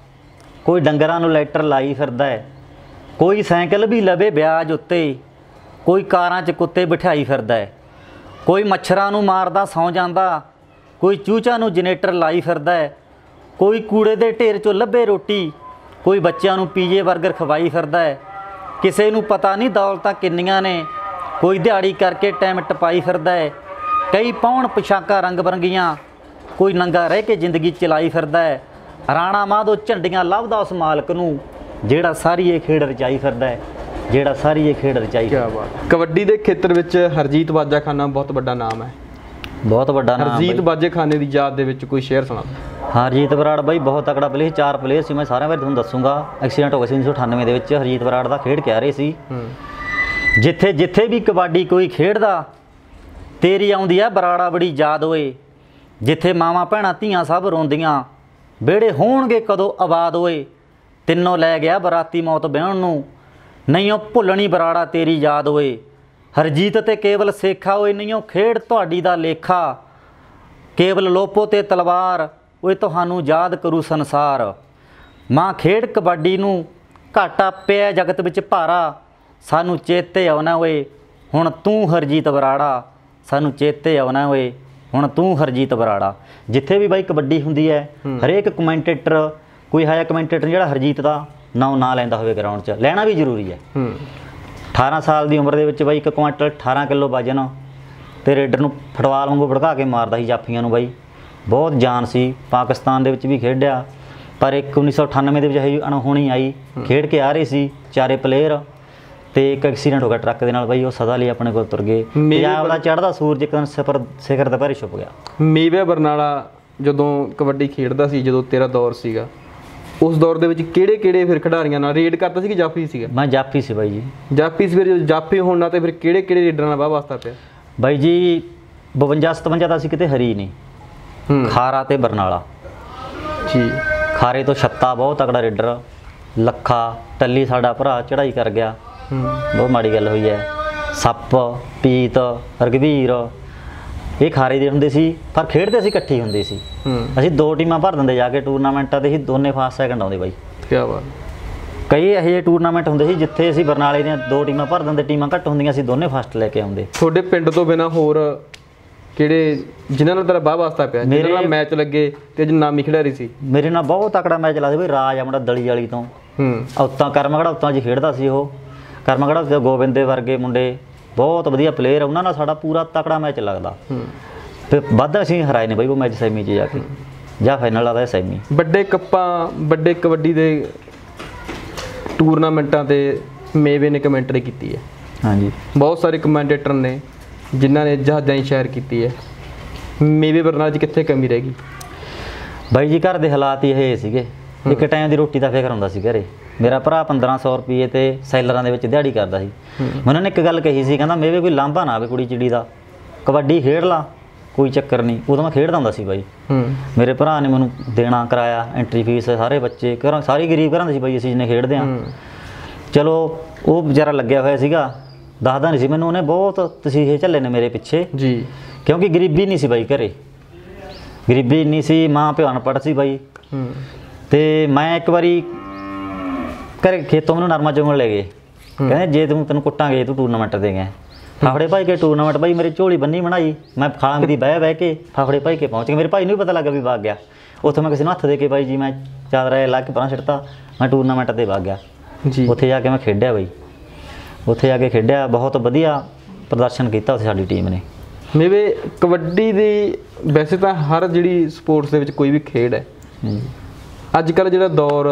ਕੋਈ ਡੰਗਰਾਂ ਨੂੰ ਲੈਟਰ ਲਾਈ ਫਿਰਦਾ ਹੈ। ਕੋਈ ਸਾਈਕਲ ਵੀ ਲਵੇ ਵਿਆਜ ਉੱਤੇ। ਕੋਈ ਕਾਰਾਂ 'ਚ ਕੁੱਤੇ ਬਿਠਾਈ ਫਿਰਦਾ ਹੈ। ਕੋਈ ਮੱਛਰਾਂ ਨੂੰ ਮਾਰਦਾ ਸੌ ਜਾਂਦਾ। ਕੋਈ ਚੂਚਾ ਨੂੰ ਜਨਰੇਟਰ ਲਾਈ ਫਿਰਦਾ ਹੈ। ਕੋਈ ਕੂੜੇ ਦੇ ਢੇਰ 'ਚੋਂ ਲੱਭੇ ਰੋਟੀ। ਕੋਈ ਬੱਚਿਆਂ ਨੂੰ ਪੀਜੇ 버ਗਰ ਖਵਾਈ ਫਿਰਦਾ ਹੈ। ਕਿਸੇ ਨੂੰ ਪਤਾ ਨਹੀਂ ਦੌਲਤਾਂ ਕਿੰਨੀਆਂ ਨੇ। ਕੋਈ ਦਿਹਾੜੀ ਕਰਕੇ ਟਾਈਮ ਟਪਾਈ ਫਿਰਦਾ ਹੈ। ਕਈ ਪਾਉਣ ਪੁਸ਼ਾਕਾਂ ਰੰਗ ਬਰੰਗੀਆਂ। ਕੋਈ ਨੰਗਾ ਰਹਿ ਕੇ ਜ਼ਿੰਦਗੀ ਚਲਾਈ ਫਿਰਦਾ ਹੈ। ਰਾਣਾ ਮਾਧੋ ਝੰਡੀਆਂ ਲੱਭਦਾ ਉਸ ਮਾਲਕ ਨੂੰ ਜਿਹੜਾ ਸਾਰੀ ਇਹ ਖੇਡ ਰਚਾਈ ਫਿਰਦਾ ਹੈ ਜਿਹੜਾ ਸਾਰੀ ਇਹ ਖੇਡ ਰਚਾਈ ਕੀ ਬਾਤ। ਕਬੱਡੀ ਦੇ ਖੇਤਰ ਵਿੱਚ ਹਰਜੀਤ ਬਾਜਾ ਖਾਨਾ ਬਹੁਤ ਵੱਡਾ ਨਾਮ ਹੈ। ਬਹੁਤ ਵੱਡਾ ਨਾਮ ਹਰਜੀਤ ਬਾਜੇ ਖਾਨੇ ਦੀ ਯਾਦ ਦੇ ਵਿੱਚ ਕੋਈ ਸ਼ੇਅਰ ਸੁਣਾ ਹਰਜੀਤ ਬਰਾੜ ਬਾਈ ਬਹੁਤ ਤਕੜਾ ਪਲੇਅਰ ਚਾਰ ਪਲੇਅਰ ਸੀ ਮੈਂ ਸਾਰਿਆਂ ਬਾਰੇ ਤੁਹਾਨੂੰ ਦੱਸੂਗਾ। ਐਕਸੀਡੈਂਟ ਹੋ ਗਿਆ ਸੀ 1998 ਦੇ ਵਿੱਚ ਹਰਜੀਤ ਬਰਾੜ ਦਾ ਖੇਡ ਕਹਿ ਰਹੇ ਸੀ। ਜਿੱਥੇ ਜਿੱਥੇ ਵੀ ਕਬੱਡੀ ਕੋਈ ਖੇਡਦਾ ਤੇਰੀ ਆਉਂਦੀ ਆ ਬਰਾੜਾ ਬੜੀ ਯਾਦ ਓਏ ਜਿੱਥੇ ਮਾਵਾਂ ਭੈਣਾਂ ਧੀਆਂ ਸਭ ਰੋਂਦੀਆਂ, ਵਿਹੜੇ ਹੋਣਗੇ ਕਦੋਂ ਆਬਾਦ ਓਏ? ਤਿੰਨੋਂ ਲੈ ਗਿਆ ਬਰਾਤੀ ਮੌਤ ਵਿਆਹਣ ਨੂੰ ਨਹੀਂ ਉਹ ਭੁੱਲਣੀ ਬਰਾੜਾ ਤੇਰੀ ਯਾਦ ਓਏ। ਹਰਜੀਤ ਤੇ ਕੇਵਲ ਸੇਖਾ ਓਏ ਨਹੀਂ ਉਹ ਖੇਡ ਤੁਹਾਡੀ ਦਾ ਲੇਖਾ। ਕੇਵਲ ਲੋਪੋ ਤੇ ਤਲਵਾਰ, ਓਏ ਤੁਹਾਨੂੰ ਯਾਦ ਕਰੂ ਸੰਸਾਰ। ਮਾਂ ਖੇਡ ਕਬੱਡੀ ਨੂੰ, ਘਾਟਾ ਪਿਆ ਜਗਤ ਵਿੱਚ ਭਾਰਾ। ਸਾਨੂੰ ਚੇਤੇ ਆਉਣਾ ਓਏ, ਹੁਣ ਤੂੰ ਹਰਜੀਤ ਬਰਾੜਾ। ਸਾਨੂੰ ਚੇਤੇ ਆਉਣਾ ਓਏ ਹੁਣ ਤੂੰ ਹਰਜੀਤ ਬਰਾੜਾ ਜਿੱਥੇ ਵੀ ਬਾਈ ਕਬੱਡੀ ਹੁੰਦੀ ਹੈ ਹਰੇਕ ਕਮੈਂਟੇਟਰ ਕੋਈ ਹੈ ਕਮੈਂਟੇਟਰ ਜਿਹੜਾ ਹਰਜੀਤ ਦਾ ਨਾਮ ਨਾ ਲੈਂਦਾ ਹੋਵੇ ਗਰਾਊਂਡ 'ਚ ਲੈਣਾ ਵੀ ਜ਼ਰੂਰੀ ਹੈ। ਹੂੰ। 18 ਸਾਲ ਦੀ ਉਮਰ ਦੇ ਵਿੱਚ ਬਾਈ ਇੱਕ ਕੁਆਂਟਲ 18 ਕਿਲੋ ਵਜਨ ਤੇ ਰੇਡਰ ਨੂੰ ਫਟਵਾਲ ਵਾਂਗੂ ਭੜਕਾ ਕੇ ਮਾਰਦਾ ਸੀ ਜਾਫੀਆਂ ਨੂੰ ਬਾਈ। ਬਹੁਤ ਜਾਨ ਸੀ ਪਾਕਿਸਤਾਨ ਦੇ ਵਿੱਚ ਵੀ ਖੇਡਿਆ ਪਰ ਇੱਕ 1998 ਦੇ ਵਿੱਚ ਇਹ ਅਣਹੋਣੀ ਆਈ ਖੇਡ ਕੇ ਆ ਰਹੇ ਸੀ ਚਾਰੇ ਪਲੇਅਰ ਤੇ ਇੱਕ ਐਕਸੀਡੈਂਟ ਹੋ ਗਿਆ ਟਰੱਕ ਦੇ ਨਾਲ ਬਾਈ ਉਹ ਸਦਾ ਲਈ ਆਪਣੇ ਕੋਲ ਤੁਰ ਗਏ। ਪੰਜਾਬ ਦਾ ਚੜ੍ਹਦਾ ਸੂਰਜ ਇੱਕ ਦਿਨ ਸਿਫਰ ਸਿਖਰ ਦੁਪਹਿਰੇ ਛੁਪ ਗਿਆ। ਮੇਵੇ ਬਰਨਾਲਾ ਜਦੋਂ ਕਬੱਡੀ ਖੇਡਦਾ ਸੀ ਜਦੋਂ ਤੇਰਾ ਦੌਰ ਸੀਗਾ ਉਸ ਦੌਰ ਦੇ ਵਿੱਚ ਕਿਹੜੇ ਕਿਹੜੇ ਫਿਰ ਖਿਡਾਰੀਆਂ ਨਾਲ ਰੇਡ ਕਰਦਾ ਸੀ ਕਿ ਜਾਫੀ ਸੀਗਾ? ਮੈਂ ਜਾਫੀ ਸੀ ਬਾਈ ਜੀ। ਜਾਫੀ ਸੀ ਫਿਰ ਜਦੋਂ ਜਾਫੀ ਹੋਣ ਨਾਲ ਤੇ ਫਿਰ ਕਿਹੜੇ ਕਿਹੜੇ ਰੇਡਰਾਂ ਨਾਲ ਵਾਹ ਵਾਸਤਾ ਪਿਆ ਬਾਈ ਜੀ 52 57 ਤਾਂ ਅਸੀਂ ਕਿਤੇ ਹਰੀ ਨਹੀਂ। ਖਾਰਾ ਤੇ ਬਰਨਾਲਾ। ਜੀ। ਖਾਰੇ ਤੋਂ ਛੱਤਾ ਬਹੁਤ ਤਕੜਾ ਰੇਡਰ ਲੱਖਾ ਟੱਲੀ ਸਾਡਾ ਭਰਾ ਚੜ੍ਹਾਈ ਕਰ ਗਿਆ। ਬਹੁਤ ਮਾੜੀ ਗੱਲ ਹੋਈ ਹੈ। ਸੱਪ ਪੀਤ ਰਗਵੀਰ ਇਹ ਖਾਰੇ ਦੇ ਹੁੰਦੇ ਸੀ ਪਰ ਖੇਡਦੇ ਅਸੀਂ ਇਕੱਠੇ ਹੁੰਦੇ ਸੀ। ਅਸੀਂ ਦੋ ਟੀਮਾਂ ਭਰ ਦਿੰਦੇ ਜਾ ਕੇ ਟੂਰਨਾਮੈਂਟਾਂ ਤੇ ਹੀ ਦੋਨੇ ਫਾਸਟ ਸੈਕੰਡ ਆਉਂਦੇ ਬਾਈ। ਕੀ ਬਾਤ। ਕਈ ਇਹੋ ਜਿਹੇ ਟੂਰਨਾਮੈਂਟ ਹੁੰਦੇ ਸੀ ਜਿੱਥੇ ਅਸੀਂ ਬਰਨਾਲੇ ਦੀਆਂ ਦੋ ਟੀਮਾਂ ਭਰ ਦਿੰਦੇ ਟੀਮਾਂ ਘੱਟ ਹੁੰਦੀਆਂ ਸੀ ਦੋਨੇ ਫਸਟ ਲੈ ਕੇ ਆਉਂਦੇ। ਤੁਹਾਡੇ ਪਿੰਡ ਤੋਂ ਬਿਨਾ ਹੋਰ ਕਿਹੜੇ ਜਿਨ੍ਹਾਂ ਨਾਲ ਤੇਰਾ ਵਾਹ ਵਾਸਤਾ ਪਿਆ ਜਿਨ੍ਹਾਂ ਨਾਲ ਮੈਚ ਲੱਗੇ ਤੇ ਅੱਜ ਨਾਮੀ ਖਿਡਾਰੀ ਸੀ? ਮੇਰੇ ਨਾਲ ਬਹੁਤ ਤਕੜਾ ਮੈਚ ਲੱਗਦਾ ਬਈ ਰਾਜ ਆ ਮੁੰਡਾ ਦਲੀ ਵਾਲੀ ਤੋਂ। ਹੂੰ। ਔਤਾਂ ਕਰਮਗੜਾ ਔਤਾਂ 'ਚ ਖੇਡਦਾ ਸੀ ਉਹ। ਕਰਮਗੜਾ ਦੇ ਗੋਬਿੰਦ ਦੇ ਵਰਗੇ ਮੁੰਡੇ। ਬਹੁਤ ਵਧੀਆ ਪਲੇਅਰ ਉਹਨਾਂ ਨਾਲ ਸਾਡਾ ਪੂਰਾ ਤਕੜਾ ਮੈਚ ਲੱਗਦਾ। ਤੇ ਵੱਧ ਅਸੀਂ ਹਰਾਏ ਨੇ ਬਈ ਉਹ ਮੈਚ ਸੈਮੀ 'ਚ ਜਾ ਕੇ। ਜਾਂ ਫਾਈਨਲ ਆਦਾ ਸੈਮੀ ਵੱਡੇ ਕੱਪਾਂ ਵੱਡੇ ਕਬੱਡੀ ਦੇ ਟੂਰਨਾਮੈਂਟਾਂ ਤੇ ਮੇਵੇ ਨੇ ਕਮੈਂਟਰੀ ਕੀਤੀ ਹੈ। ਹਾਂਜੀ। ਬਹੁਤ ਸਾਰੇ ਕਮੈਂਟੇਟਰ ਨੇ ਜਿਨ੍ਹਾਂ ਨੇ ਜਹਾਜ਼ਾਂ ਦੀ ਸ਼ੇਅਰ ਕੀਤੀ ਹੈ। ਮੇਵੇ ਬਰਨਾਲ 'ਚ ਕਿੱਥੇ ਕਮੀ ਰਹਿ ਗਈ? ਬਾਈ ਜੀ ਘਰ ਦੇ ਹਾਲਾਤ ਹੀ ਇਹ ਸੀਗੇ। ਇੱਕ ਟਾਈਮ ਦੀ ਰੋਟੀ ਦਾ ਫਿਕਰ ਹੁੰਦਾ ਸੀ ਘਰੇ। ਮੇਰਾ ਭਰਾ 1500 ਰੁਪਏ ਤੇ ਸੈਲਰਾਂ ਦੇ ਵਿੱਚ ਦਿਹਾੜੀ ਕਰਦਾ ਸੀ। ਉਹਨਾਂ ਨੇ ਇੱਕ ਗੱਲ ਕਹੀ ਸੀ ਕਹਿੰਦਾ ਮੇਵੇ ਕੋਈ ਲਾਂਭਾ ਨਾ ਆਵੇ ਕੁੜੀ ਚਿੜੀ ਦਾ। ਕਬੱਡੀ ਖੇਡ ਲਾ ਕੋਈ ਚੱਕਰ ਨਹੀਂ। ਉਦੋਂ ਮੈਂ ਖੇਡਦਾ ਹੁੰਦਾ ਸੀ ਬਾਈ। ਮੇਰੇ ਭਰਾ ਨੇ ਮੈਨੂੰ ਦੇਣਾ ਕਰਾਇਆ ਐਂਟਰੀ ਫੀਸ ਸਾਰੇ ਬੱਚੇ ਘਰਾਂ ਸਾਰੇ ਗਰੀਬ ਘਰਾਂ ਦੇ ਸੀ ਬਾਈ ਅਸੀਂ ਜਿੰਨੇ ਖੇਡਦੇ ਆ। ਹੂੰ। ਚਲੋ ਉਹ ਵਿਚਾਰਾ ਲੱਗਿਆ ਹੋਇਆ ਸੀਗਾ ਦੱਸਦਾ ਨਹੀਂ ਸੀ ਮੈਨੂੰ ਉਹਨੇ ਬਹੁਤ ਤਸੀਹੇ ਝੱਲੇ ਨੇ ਮੇਰੇ ਪਿੱਛੇ। ਜੀ। ਕਿਉਂਕਿ ਗਰੀਬੀ ਨਹੀਂ ਸੀ ਬਾਈ ਘਰੇ। ਗਰੀਬੀ ਨਹੀਂ ਸੀ ਮਾਂ ਪਿਓ ਅਨਪੜ੍ਹ ਸੀ ਬਾਈ। ਤੇ ਮੈਂ ਇੱਕ ਵਾਰੀ ਘਰੇ ਖੇਤੋਂ ਮੈਨੂੰ ਨਰਮਾ ਚੁੰਗਣ ਲੈ ਗਏ। ਕਹਿੰਦੇ ਜੇ ਤੂੰ ਤੈਨੂੰ ਕੁੱਟਾਂਗੇ ਤੂੰ ਟੂਰਨਾਮੈਂਟ ਦੇ ਗਿਆ ਫਾਫੜੇ ਭਾਈ ਕੇ ਟੂਰਨਾਮੈਂਟ ਬਾਈ ਮੇਰੇ ਝੋਲੀ ਬੰਨੀ ਬਣਾਈ। ਮੈਂ ਖਾਂਗ ਦੀ ਬਹਿ ਬਹਿ ਕੇ ਫਾਫੜੇ ਭਾਈ ਕੇ ਪਹੁੰਚ ਗਿਆ ਮੇਰੇ ਭਾਈ ਨੂੰ ਵੀ ਪਤਾ ਲੱਗਾ ਵੀ ਵਗ ਗਿਆ। ਉੱਥੇ ਮੈਂ ਕਿਸੇ ਨੂੰ ਹੱਥ ਦੇ ਕੇ ਬਾਈ ਜੀ ਮੈਂ ਚਾਦਰਾ ਲਾ ਕੇ ਪਰਾਂ ਛੱਡਤਾ ਮੈਂ ਟੂਰਨਾਮੈਂਟ ਤੇ ਵਗ ਗਿਆ। ਜੀ। ਉੱਥੇ ਜਾ ਕੇ ਮੈਂ ਖੇਡਿਆ ਬਾਈ। ਉੱਥੇ ਜਾ ਕੇ ਖੇਡਿਆ ਬਹੁਤ ਵਧੀਆ ਪ੍ਰਦਰਸ਼ਨ ਕੀਤਾ ਉੱਥੇ ਸਾਡੀ ਟੀਮ ਨੇ। ਮੇਵੇ ਕਬੱਡੀ ਦੀ ਵੈਸੇ ਤਾਂ ਹਰ ਜਿਹੜੀ ਸਪੋਰਟਸ ਦੇ ਵਿੱਚ ਕੋਈ ਵੀ ਖੇਡ ਹੈ। ਅੱਜ ਕੱਲ ਜਿਹੜਾ ਦੌਰ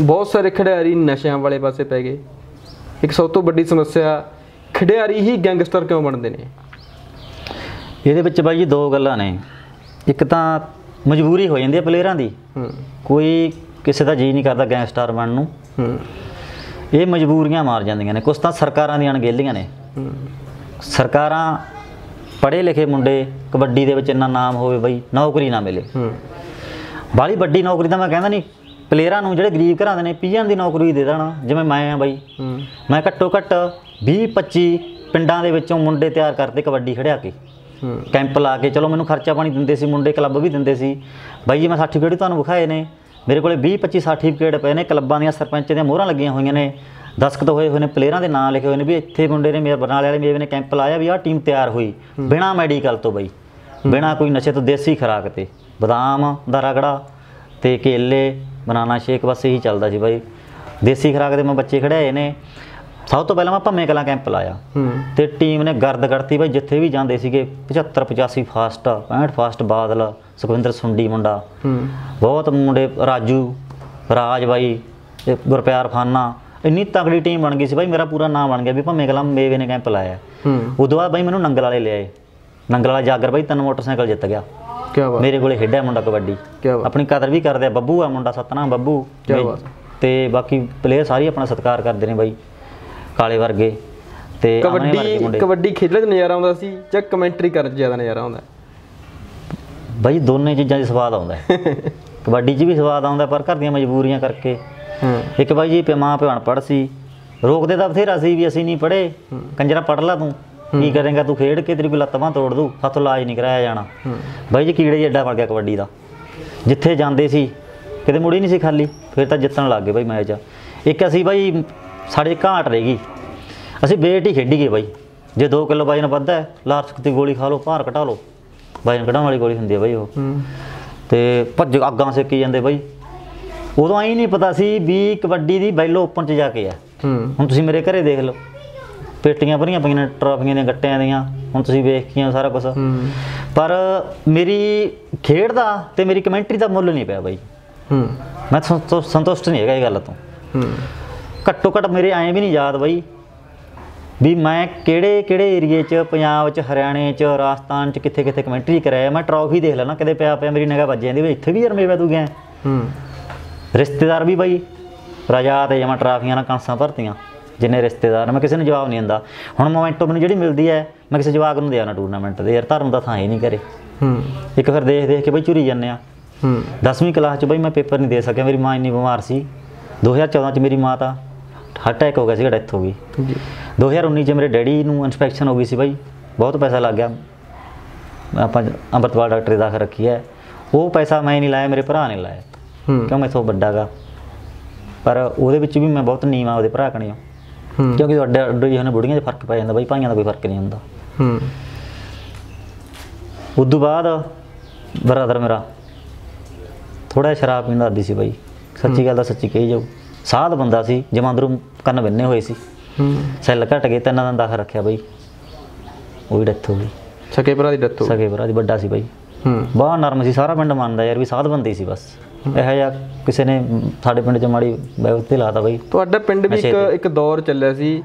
ਬਹੁਤ ਸਾਰੇ ਖਿਡਾਰੀ ਨਸ਼ਿਆਂ ਵਾਲੇ ਪਾਸੇ ਪੈ ਗਏ। ਇੱਕ ਸਭ ਤੋਂ ਵੱਡੀ ਸਮੱਸਿਆ ਖਿਡਾਰੀ ਹੀ ਗੈਂਗਸਟਰ ਕਿਉਂ ਬਣਦੇ ਨੇ? ਇਹਦੇ ਵਿੱਚ ਬਾਈ ਜੀ ਦੋ ਗੱਲਾਂ ਨੇ। ਇੱਕ ਤਾਂ ਮਜਬੂਰੀ ਹੋ ਜਾਂਦੀ ਹੈ ਪਲੇਅਰਾਂ ਦੀ। ਕੋਈ ਕਿਸੇ ਦਾ ਜੀ ਨਹੀਂ ਕਰਦਾ ਗੈਂਗਸਟਰ ਬਣਨ ਨੂੰ। ਇਹ ਮਜਬੂਰੀਆਂ ਮਾਰ ਜਾਂਦੀਆਂ ਨੇ। ਕੁਛ ਤਾਂ ਸਰਕਾਰਾਂ ਦੀਆਂ ਅਣਗਹਿਲੀਆਂ ਨੇ। ਸਰਕਾਰਾਂ ਪੜ੍ਹੇ ਲਿਖੇ ਮੁੰਡੇ ਕਬੱਡੀ ਦੇ ਵਿੱਚ ਇੰਨਾ ਨਾਮ ਹੋਵੇ ਬਈ ਨੌਕਰੀ ਨਾ ਮਿਲੇ। ਬਾਲੀ ਵੱਡੀ ਨੌਕਰੀ ਤਾਂ ਮੈਂ ਕਹਿੰਦਾ ਨਹੀਂ ਪਲੇਅਰਾਂ ਨੂੰ ਜਿਹੜੇ ਗਰੀਬ ਘਰਾਂ ਦੇ ਨੇ ਪੀਐਨ ਦੀ ਨੌਕਰੀ ਦੇ ਦੇਣ ਜਿਵੇਂ ਮੈਂ ਆ ਬਈ। ਮੈਂ ਘੱਟੋ ਘੱਟ 20 25 ਪਿੰਡਾਂ ਦੇ ਵਿੱਚੋਂ ਮੁੰਡੇ ਤਿਆਰ ਕਰਦੇ ਕਬੱਡੀ ਖੜਿਆ ਕੇ। ਕੈਂਪ ਲਾ ਕੇ ਚਲੋ ਮੈਨੂੰ ਖਰਚਾ ਪਾਣੀ ਦਿੰਦੇ ਸੀ ਮੁੰਡੇ ਕਲੱਬ ਵੀ ਦਿੰਦੇ ਸੀ। ਬਾਈ ਜੀ ਮੈਂ ਸਰਟੀਫਿਕੇਟ ਤੁਹਾਨੂੰ ਵਿਖਾਏ ਨੇ। ਮੇਰੇ ਕੋਲੇ 20 25 ਸਰਟੀਫਿਕੇਟ ਪਏ ਨੇ ਕਲੱਬਾਂ ਦੀਆਂ ਸਰਪੰਚ ਦੀਆਂ ਮੋਹਰਾਂ ਲੱਗੀਆਂ ਹੋਈਆਂ ਨੇ। ਦਸਖਤ ਹੋਏ ਹੋਏ ਨੇ ਪਲੇਅਰਾਂ ਦੇ ਨਾਂ ਲਿਖੇ ਹੋਏ ਨੇ ਵੀ ਇੱਥੇ ਮੁੰਡੇ ਨੇ ਮੇਰੇ ਬਰਨਾਲੇ ਵਾਲੇ ਮੇਰੇ ਨੇ ਕੈਂਪ ਲਾਇਆ ਵੀ ਆਹ ਟੀਮ ਤਿਆਰ ਹੋਈ। ਬਿਨਾ ਮੈਡੀਕਲ ਤੋਂ ਬਈ। ਬਿਨਾ ਕੋਈ ਨਸ਼ੇ ਤੋਂ ਦੇਸੀ ਖੁਰਾਕ ਤੇ। ਬਦਾਮ ਦਾ ਰਗੜਾ ਤੇ ਕੇਲੇ ਬਨਾਨਾ ਸ਼ੇਕ ਬਸ ਇਹੀ ਚੱਲਦਾ ਸੀ ਬਾਈ। ਦੇਸੀ ਖੁਰਾਕ ਦੇ ਮੈਂ ਬੱਚੇ ਖੜਾਏ ਨੇ। ਸਭ ਤੋਂ ਪਹਿਲਾਂ ਮੈਂ ਭੰਮੇ ਕਲਾਂ ਕੈਂਪ ਲਾਇਆ। ਤੇ ਟੀਮ ਨੇ ਗਰਦ ਕੱਢਤੀ ਬਈ ਜਿੱਥੇ ਵੀ ਜਾਂਦੇ ਸੀਗੇ 75 85 ਫਾਸਟ 65 ਫਾਸਟ ਬਾਦਲ ਸੁਖਵਿੰਦਰ ਸੁੰਡੀ ਮੁੰਡਾ। ਬਹੁਤ ਮੁੰਡੇ ਰਾਜੂ ਰਾਜ ਬਾਈ ਤੇ ਗੁਰਪਿਆਰ ਫਾਨਾ। ਇੰਨੀ ਤਕੜੀ ਟੀਮ ਬਣ ਗਈ ਸੀ ਬਾਈ ਮੇਰਾ ਪੂਰਾ ਨਾਮ ਬਣ ਗਿਆ ਵੀ ਭੰਮੇ ਕਲਾਂ ਮੇਵੇ ਨੇ ਕੈਂਪ ਲਾਇਆ। ਉਦੋਂ ਬਾਅਦ ਬਾਈ ਮੈਨੂੰ ਨੰਗਲ ਵਾਲੇ ਲਿਆਏ। ਨੰਗਲ ਵਾਲਾ ਜਾਗਰ ਬਾਈ ਤਿੰਨ ਮੋਟਰਸਾਈਕਲ ਜਿੱਤ ਗਿਆ। ਕੀ ਬਾਤ। ਮੇਰੇ ਕੋਲੇ ਖੇਡਿਆ ਮੁੰਡਾ ਕਬੱਡੀ। ਕੀ ਬਾਤ। ਆਪਣੀ ਕਦਰ ਵੀ ਕਰਦੇ ਆ ਬੱਬੂ ਆ ਮੁੰਡਾ ਸਤਨਾਮ ਬੱਬੂ। ਬਈ, ਬਾਤ। ਤੇ ਬਾਕੀ ਪਲੇਅਰ ਸਾਰੇ ਆਪਣਾ ਸਤਿਕਾਰ ਕਰਦੇ ਨੇ ਬਾਈ ਕਾਲੇ ਵਰਗੇ ਤੇ ਕਬੱਡੀ ਮੁੰਡੇ। ਕਬੱਡੀ ਖੇਡਣ 'ਚ ਨਜ਼ਾਰਾ ਆਉਂਦਾ ਸੀ ਜਾਂ ਕਮੈਂਟਰੀ ਕਰਨ 'ਚ ਜ਼ਿਆਦਾ ਨਜ਼ਾਰਾ ਆਉਂਦਾ? ਬਾਈ ਦੋਨੇ ਚੀਜ਼ਾਂ 'ਚ ਸਵਾਦ ਆਉਂਦਾ। ਕਬੱਡੀ 'ਚ ਵੀ ਸਵਾਦ ਆਉਂਦਾ ਪਰ ਘਰ ਦੀਆਂ ਮਜਬੂਰੀਆਂ ਕਰਕੇ। ਹੂੰ। ਇੱਕ ਬਾਈ ਜੀ ਪਿ- ਮਾਂ ਪਿਓ ਅਨਪੜ੍ਹ ਸੀ ਰੋਕਦੇ ਤਾਂ ਬਥੇਰਾ ਸੀ ਵੀ ਅਸੀਂ ਨਹੀਂ ਪੜ੍ਹੇ। ਕੰਜਰਾ ਪੜ੍ਹ ਲਾ ਤੂੰ। ਕੀ ਕਰੇਂਗਾ ਤੂੰ ਖੇਡ ਕੇ ਤੇਰੀ ਕੋਈ ਲੱਤ ਬਾਂਹ ਤੋੜ ਦੂ ਸਾਥੋਂ ਇਲਾਜ ਨਹੀਂ ਕਰਾਇਆ ਜਾਣਾ। ਬਾਈ ਜੀ ਕੀੜੇ ਐਡਾ ਬਣ ਗਿਆ ਕਬੱਡੀ ਦਾ। ਜਿੱਥੇ ਜਾਂਦੇ ਸੀ ਕਿਤੇ ਮੁੜੀ ਨਹੀਂ ਸੀ ਖਾਲੀ ਫਿਰ ਤਾਂ ਜਿੱਤਣ ਲੱਗ ਗਏ ਬਾਈ ਮੈਚ। ਇੱਕ ਅਸੀਂ ਬਾਈ ਸਾਡੇ ਘਾਟ ਰਹਿ ਗਈ। ਅਸੀਂ ਬੇਟ ਹੀ ਖੇਡੀ ਗਏ ਬਾਈ। ਜੇ 2 ਕਿਲੋ ਵਜਨ ਵੱਧਦਾ ਹੈ, ਲਾਰਜ ਦੀ ਗੋਲੀ ਖਾ ਲਓ ਭਾਰ ਘਟਾ ਲਓ। ਵਜਨ ਘਟਾਉਣ ਵਾਲੀ ਗੋਲੀ ਹੁੰਦੀ ਹੈ ਬਾਈ ਉਹ। ਤੇ ਭੱਜ ਅੱਗਾਂ ਸੇਕੀ ਜਾਂਦੇ ਬਾਈ। ਉਦੋਂ ਆਈ ਨਹੀਂ ਪਤਾ ਸੀ ਵੀ ਕਬੱਡੀ ਦੀ ਬੈਲੋ ਓਪਨ ਚ ਜਾ ਕੇ ਆ। ਹੁਣ ਤੁਸੀਂ ਮੇਰੇ ਘਰੇ ਦੇਖ ਲਓ। ਪੇਟੀਆਂ ਭਰੀਆਂ ਪਈਆਂ ਨੇ ਟਰਾਫੀਆਂ ਦੀਆਂ ਗੱਟਿਆਂ ਦੀਆਂ ਹੁਣ ਤੁਸੀਂ ਵੇਖ ਕੇ ਸਾਰਾ ਕੁਝ ਪਰ ਮੇਰੀ ਖੇਡ ਦਾ ਤੇ ਮੇਰੀ ਕਮੈਂਟਰੀ ਦਾ ਮੁੱਲ ਨਹੀਂ ਪਿਆ ਬਾਈ। ਹੂੰ। ਮੈਂ ਸੰਤੁ- ਸੰਤੁਸ਼ਟ ਨਹੀਂ ਹੈਗਾ ਇਹ ਗੱਲ ਤੋਂ। ਹੂੰ। ਘੱਟੋ ਘੱਟ ਮੇਰੇ ਐਂ ਵੀ ਨਹੀਂ ਯਾਦ ਬਾਈ ਵੀ ਮੈਂ ਕਿਹੜੇ ਕਿਹੜੇ ਏਰੀਏ 'ਚ ਪੰਜਾਬ 'ਚ ਹਰਿਆਣੇ 'ਚ ਰਾਜਸਥਾਨ 'ਚ ਕਿੱਥੇ ਕਿੱਥੇ ਕਮੈਂਟਰੀ ਕਰਾਇਆ। ਮੈਂ ਟਰੋਫੀ ਦੇਖ ਲੈਣਾ ਕਿਤੇ ਪਿਆ ਪਿਆ ਮੇਰੀ ਨਿਗਾਹ ਵੱਜ ਜਾਂਦੀ ਵੀ ਇੱਥੇ ਵੀ ਯਾਰ ਮੇਰਾ ਤੂੰ ਗਿਆ ਹੂੰ। ਰਿਸ਼ਤੇਦਾਰ ਵੀ ਬਾਈ ਰਜਾ ਤੇ ਜਮਾ ਟਰਾਫੀਆਂ ਨਾਲ ਕਾਂਸਾਂ ਭਰਤੀਆਂ। ਜਿੰਨੇ ਰਿਸ਼ਤੇਦਾਰ ਮੈਂ ਕਿਸੇ ਨੂੰ ਜਵਾਬ ਨਹੀਂ ਦਿੰਦਾ। ਹੁਣ ਮੋਮੈਂਟੋ ਮੈਨੂੰ ਜਿਹੜੀ ਮਿਲਦੀ ਹੈ ਮੈਂ ਕਿਸੇ ਜਵਾਬ ਨੂੰ ਦਿਆ ਨਾ ਟੂਰਨਾਮੈਂਟ ਦੇ ਯਾਰ ਧਰਮ ਦਾ ਥਾਂ ਹੀ ਨਹੀਂ ਕਰੇ ਹੂੰ। ਇੱਕ ਫਿਰ ਦੇਖ ਦੇਖ ਕੇ ਬਈ ਚੁਰੀ ਜਾਂਦੇ ਆ। ਹੂੰ। 10ਵੀਂ ਕਲਾਸ 'ਚ ਬਈ ਮੈਂ ਪੇਪਰ ਨਹੀਂ ਦੇ ਸਕਿਆ ਮੇਰੀ ਮਾਂ ਇੰਨੀ ਬਿਮਾਰ ਸੀ। 2014 'ਚ ਮੇਰੀ ਮਾਂ ਤਾਂ ਹਾਰਟ ਅਟੈਕ ਹੋ ਗਿਆ ਸੀ ਡੈਥ ਹੋ ਗਈ। ਜੀ। 2019 'ਚ ਮੇਰੇ ਡੈਡੀ ਨੂੰ ਇਨਫੈਕਸ਼ਨ ਹੋ ਗਈ ਸੀ ਬਾਈ। ਬਹੁਤ ਪੈਸਾ ਲੱਗ ਗਿਆ। ਆਪਾਂ ਅੰਮ੍ਰਿਤਪਾਲ ਡਾਕਟਰ ਦਾਖਲ ਰੱਖੀ ਹੈ। ਉਹ ਪੈਸਾ ਮੈਂ ਨਹੀਂ ਲਾਇਆ ਮੇਰੇ ਭਰਾ ਨੇ ਲਾਇਆ। ਕਿਉਂ ਮੈਥੋਂ ਵੱਡਾ ਗਾ? ਪਰ ਉਹਦੇ ਵਿੱਚ ਵੀ ਮੈਂ ਬਹੁਤ ਨੀਵਾਂ ਉਹਦੇ ਭਰਾ ਕਣਿਓ ਹੂੰ ਕਿਉਂਕਿ ਅੱਡੇ ਅੱਡੇ ਜਿਹੇ ਨੇ ਬੁੜੀਆਂ 'ਚ ਫ਼ਰਕ ਪੈ ਜਾਂਦਾ ਬਾਈ ਭਾਈਆਂ ਦਾ ਕੋਈ ਫ਼ਰਕ ਨਹੀਂ ਹੁੰਦਾ। ਹੂੰ। ਉਦੋਂ ਬਾਅਦ ਬਰਾਦਰ ਮੇਰਾ ਥੋੜਾ ਸ਼ਰਾਬ ਪੀਂਦਾ ਆਦੀ ਸੀ ਬਾਈ। ਸੱਚੀ ਗੱਲ ਦਾ ਸੱਚੀ ਕਹੀ ਜਾਊ ਸਾਧ ਬੰਦਾ ਸੀ ਜਮਾਂਦਰੂ ਕੰਨ ਬੰਨੇ ਹੋਏ ਸੀ। ਹੂੰ। ਸੈੱਲ ਘਟ ਗਏ ਤਿੰਨ ਦਿਨ ਦਾਖਲ ਰੱਖਿਆ ਬਾਈ। ਉਹ ਵੀ ਡੈਥ ਹੋ ਗਈ। ਸਕੇ ਭਰਾ ਦੀ ਡੈਥ ਹੋ ਭਰਾ ਦੀ ਵੱਡਾ ਸੀ ਬਾਈ। ਹੂੰ। ਬਾਹਰ ਨਰਮ ਸੀ ਸਾਰਾ ਪਿੰਡ ਮੰਨਦਾ ਯਾਰ ਵੀ ਸਾਧ ਬੰਦੇ ਸੀ ਬਸ। ਇਹੋ ਜਿਹਾ ਕਿਸੇ ਨੇ ਸਾਡੇ ਪਿੰਡ 'ਚ ਮਾੜੀ ਬੈਵਤੇ ਲਾਤਾ ਬਾਈ। ਤੁਹਾਡਾ ਪਿੰਡ ਵੀ ਇੱਕ। ਇੱਕ ਦੌਰ ਚੱਲਿਆ ਸੀ।